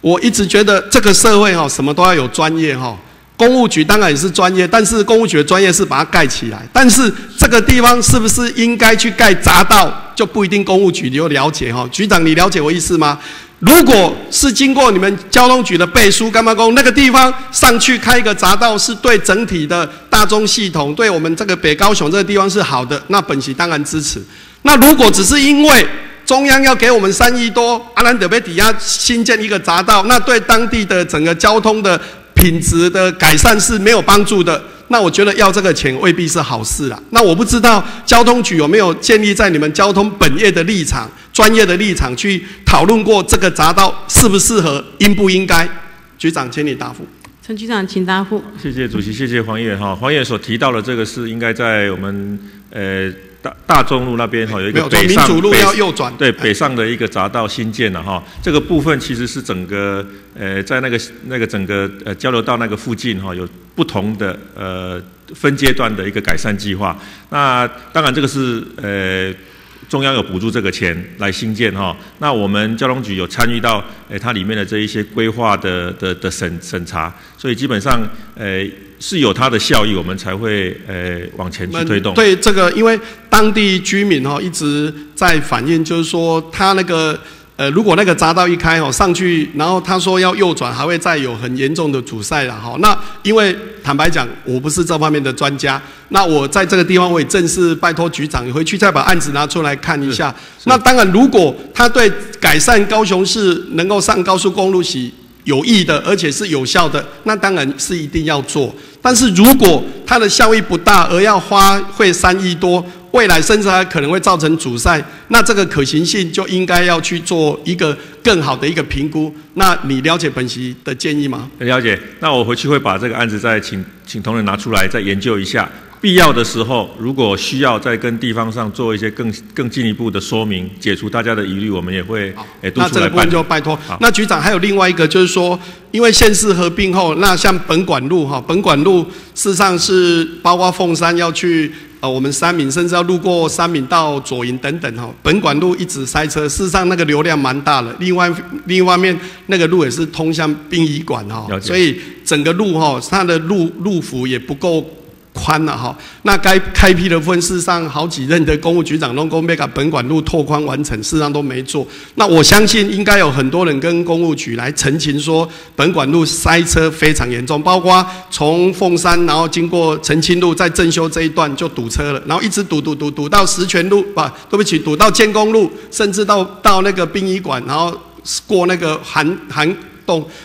我一直觉得这个社会哈，什么都要有专业哈。公务局当然也是专业，但是公务局的专业是把它盖起来。但是这个地方是不是应该去盖匝道，就不一定公务局你有了解哈。局长，你了解我意思吗？如果是经过你们交通局的背书，干嘛工那个地方上去开一个匝道，是对整体的大众系统，对我们这个北高雄这个地方是好的，那本席当然支持。那如果只是因为中央要给我们三亿多，阿兰德贝底下新建一个匝道，那对当地的整个交通的品质的改善是没有帮助的。那我觉得要这个钱未必是好事啦。那我不知道交通局有没有建立在你们交通本业的立场、专业的立场去讨论过这个匝道适不适合、应不应该？局长，请你答复。陈局长，请答复。谢谢主席，谢谢黄议员哈。黄议员所提到的这个是应该在我们呃。大大中路那边哈有一个北上对北上的一个匝道新建了哈，这个部分其实是整个呃在那个那个整个呃交流道那个附近哈有不同的呃分阶段的一个改善计划。那当然这个是呃。中央有补助这个钱来新建哈，那我们交通局有参与到诶它里面的这一些规划的的的审审查，所以基本上诶是有它的效益，我们才会呃往前去推动。对这个，因为当地居民哈一直在反映，就是说他那个。呃，如果那个匝道一开哦，上去，然后他说要右转，还会再有很严重的阻塞了哈。那因为坦白讲，我不是这方面的专家，那我在这个地方我也正式拜托局长回去再把案子拿出来看一下。那当然，如果他对改善高雄市能够上高速公路是有益的，而且是有效的，那当然是一定要做。但是如果它的效益不大，而要花费三亿多。未来甚至还可能会造成阻塞，那这个可行性就应该要去做一个更好的一个评估。那你了解本席的建议吗？了解。那我回去会把这个案子再请请同仁拿出来再研究一下。必要的时候，如果需要再跟地方上做一些更更进一步的说明，解除大家的疑虑，我们也会诶督促来办。就拜托。那局长还有另外一个就是说，因为县市合并后，那像本管路哈，本管路事实上是包括凤山要去。啊，我们三闽甚至要路过三闽到左营等等哈，本管路一直塞车，事实上那个流量蛮大的。另外，另外面那个路也是通向殡仪馆哈，所以整个路哈，它的路路幅也不够。宽了哈，那该开辟的部分，事实上好几任的公务局长都公没把本管路拓宽完成，事实上都没做。那我相信应该有很多人跟公务局来澄清说，本管路塞车非常严重，包括从凤山然后经过澄清路在正修这一段就堵车了，然后一直堵堵堵堵到石泉路，不，对不起，堵到建工路，甚至到到那个殡仪馆，然后过那个韩韩。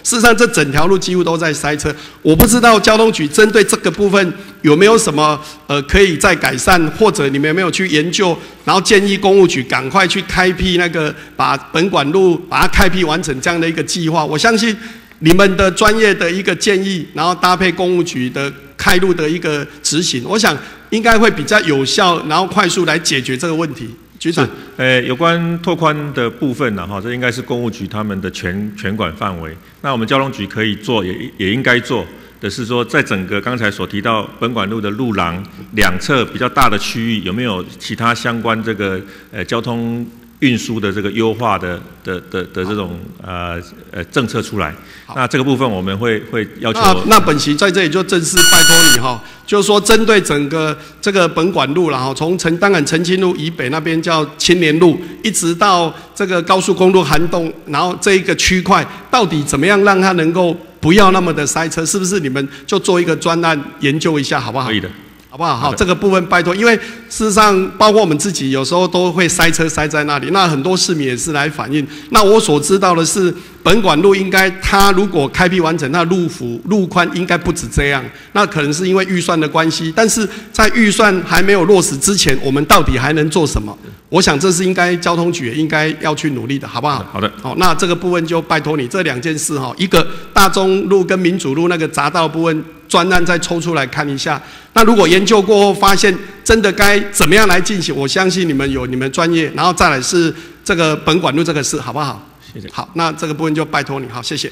事实上，这整条路几乎都在塞车。我不知道交通局针对这个部分有没有什么呃可以再改善，或者你们有没有去研究，然后建议公务局赶快去开辟那个把本管路把它开辟完成这样的一个计划。我相信你们的专业的一个建议，然后搭配公务局的开路的一个执行，我想应该会比较有效，然后快速来解决这个问题。局长，呃，有关拓宽的部分呢，哈，这应该是公务局他们的全全管范围。那我们交通局可以做，也也应该做的是说，在整个刚才所提到本管路的路廊两侧比较大的区域，有没有其他相关这个呃交通？运输的这个优化的的的的这种呃呃政策出来，那这个部分我们会会要求。那那本席在这里就正式拜托你哈，就是说针对整个这个本管路然后从澄当然澄清路以北那边叫青年路，一直到这个高速公路涵洞，然后这一个区块到底怎么样让它能够不要那么的塞车？是不是你们就做一个专案研究一下好不好？可以的。好不好？好，这个部分拜托，因为事实上，包括我们自己有时候都会塞车塞在那里。那很多市民也是来反映。那我所知道的是，本管路应该它如果开辟完成，那路幅路宽应该不止这样。那可能是因为预算的关系，但是在预算还没有落实之前，我们到底还能做什么？我想这是应该交通局应该要去努力的，好不好？好的。好，那这个部分就拜托你这两件事哈，一个大中路跟民主路那个匝道部分。专案再抽出来看一下，那如果研究过后发现真的该怎么样来进行，我相信你们有你们专业，然后再来是这个本管路这个事，好不好？谢谢。好，那这个部分就拜托你，好，谢谢。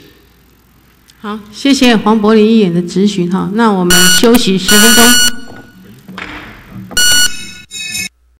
好，谢谢黄柏林议员的咨询哈，那我们休息十分钟。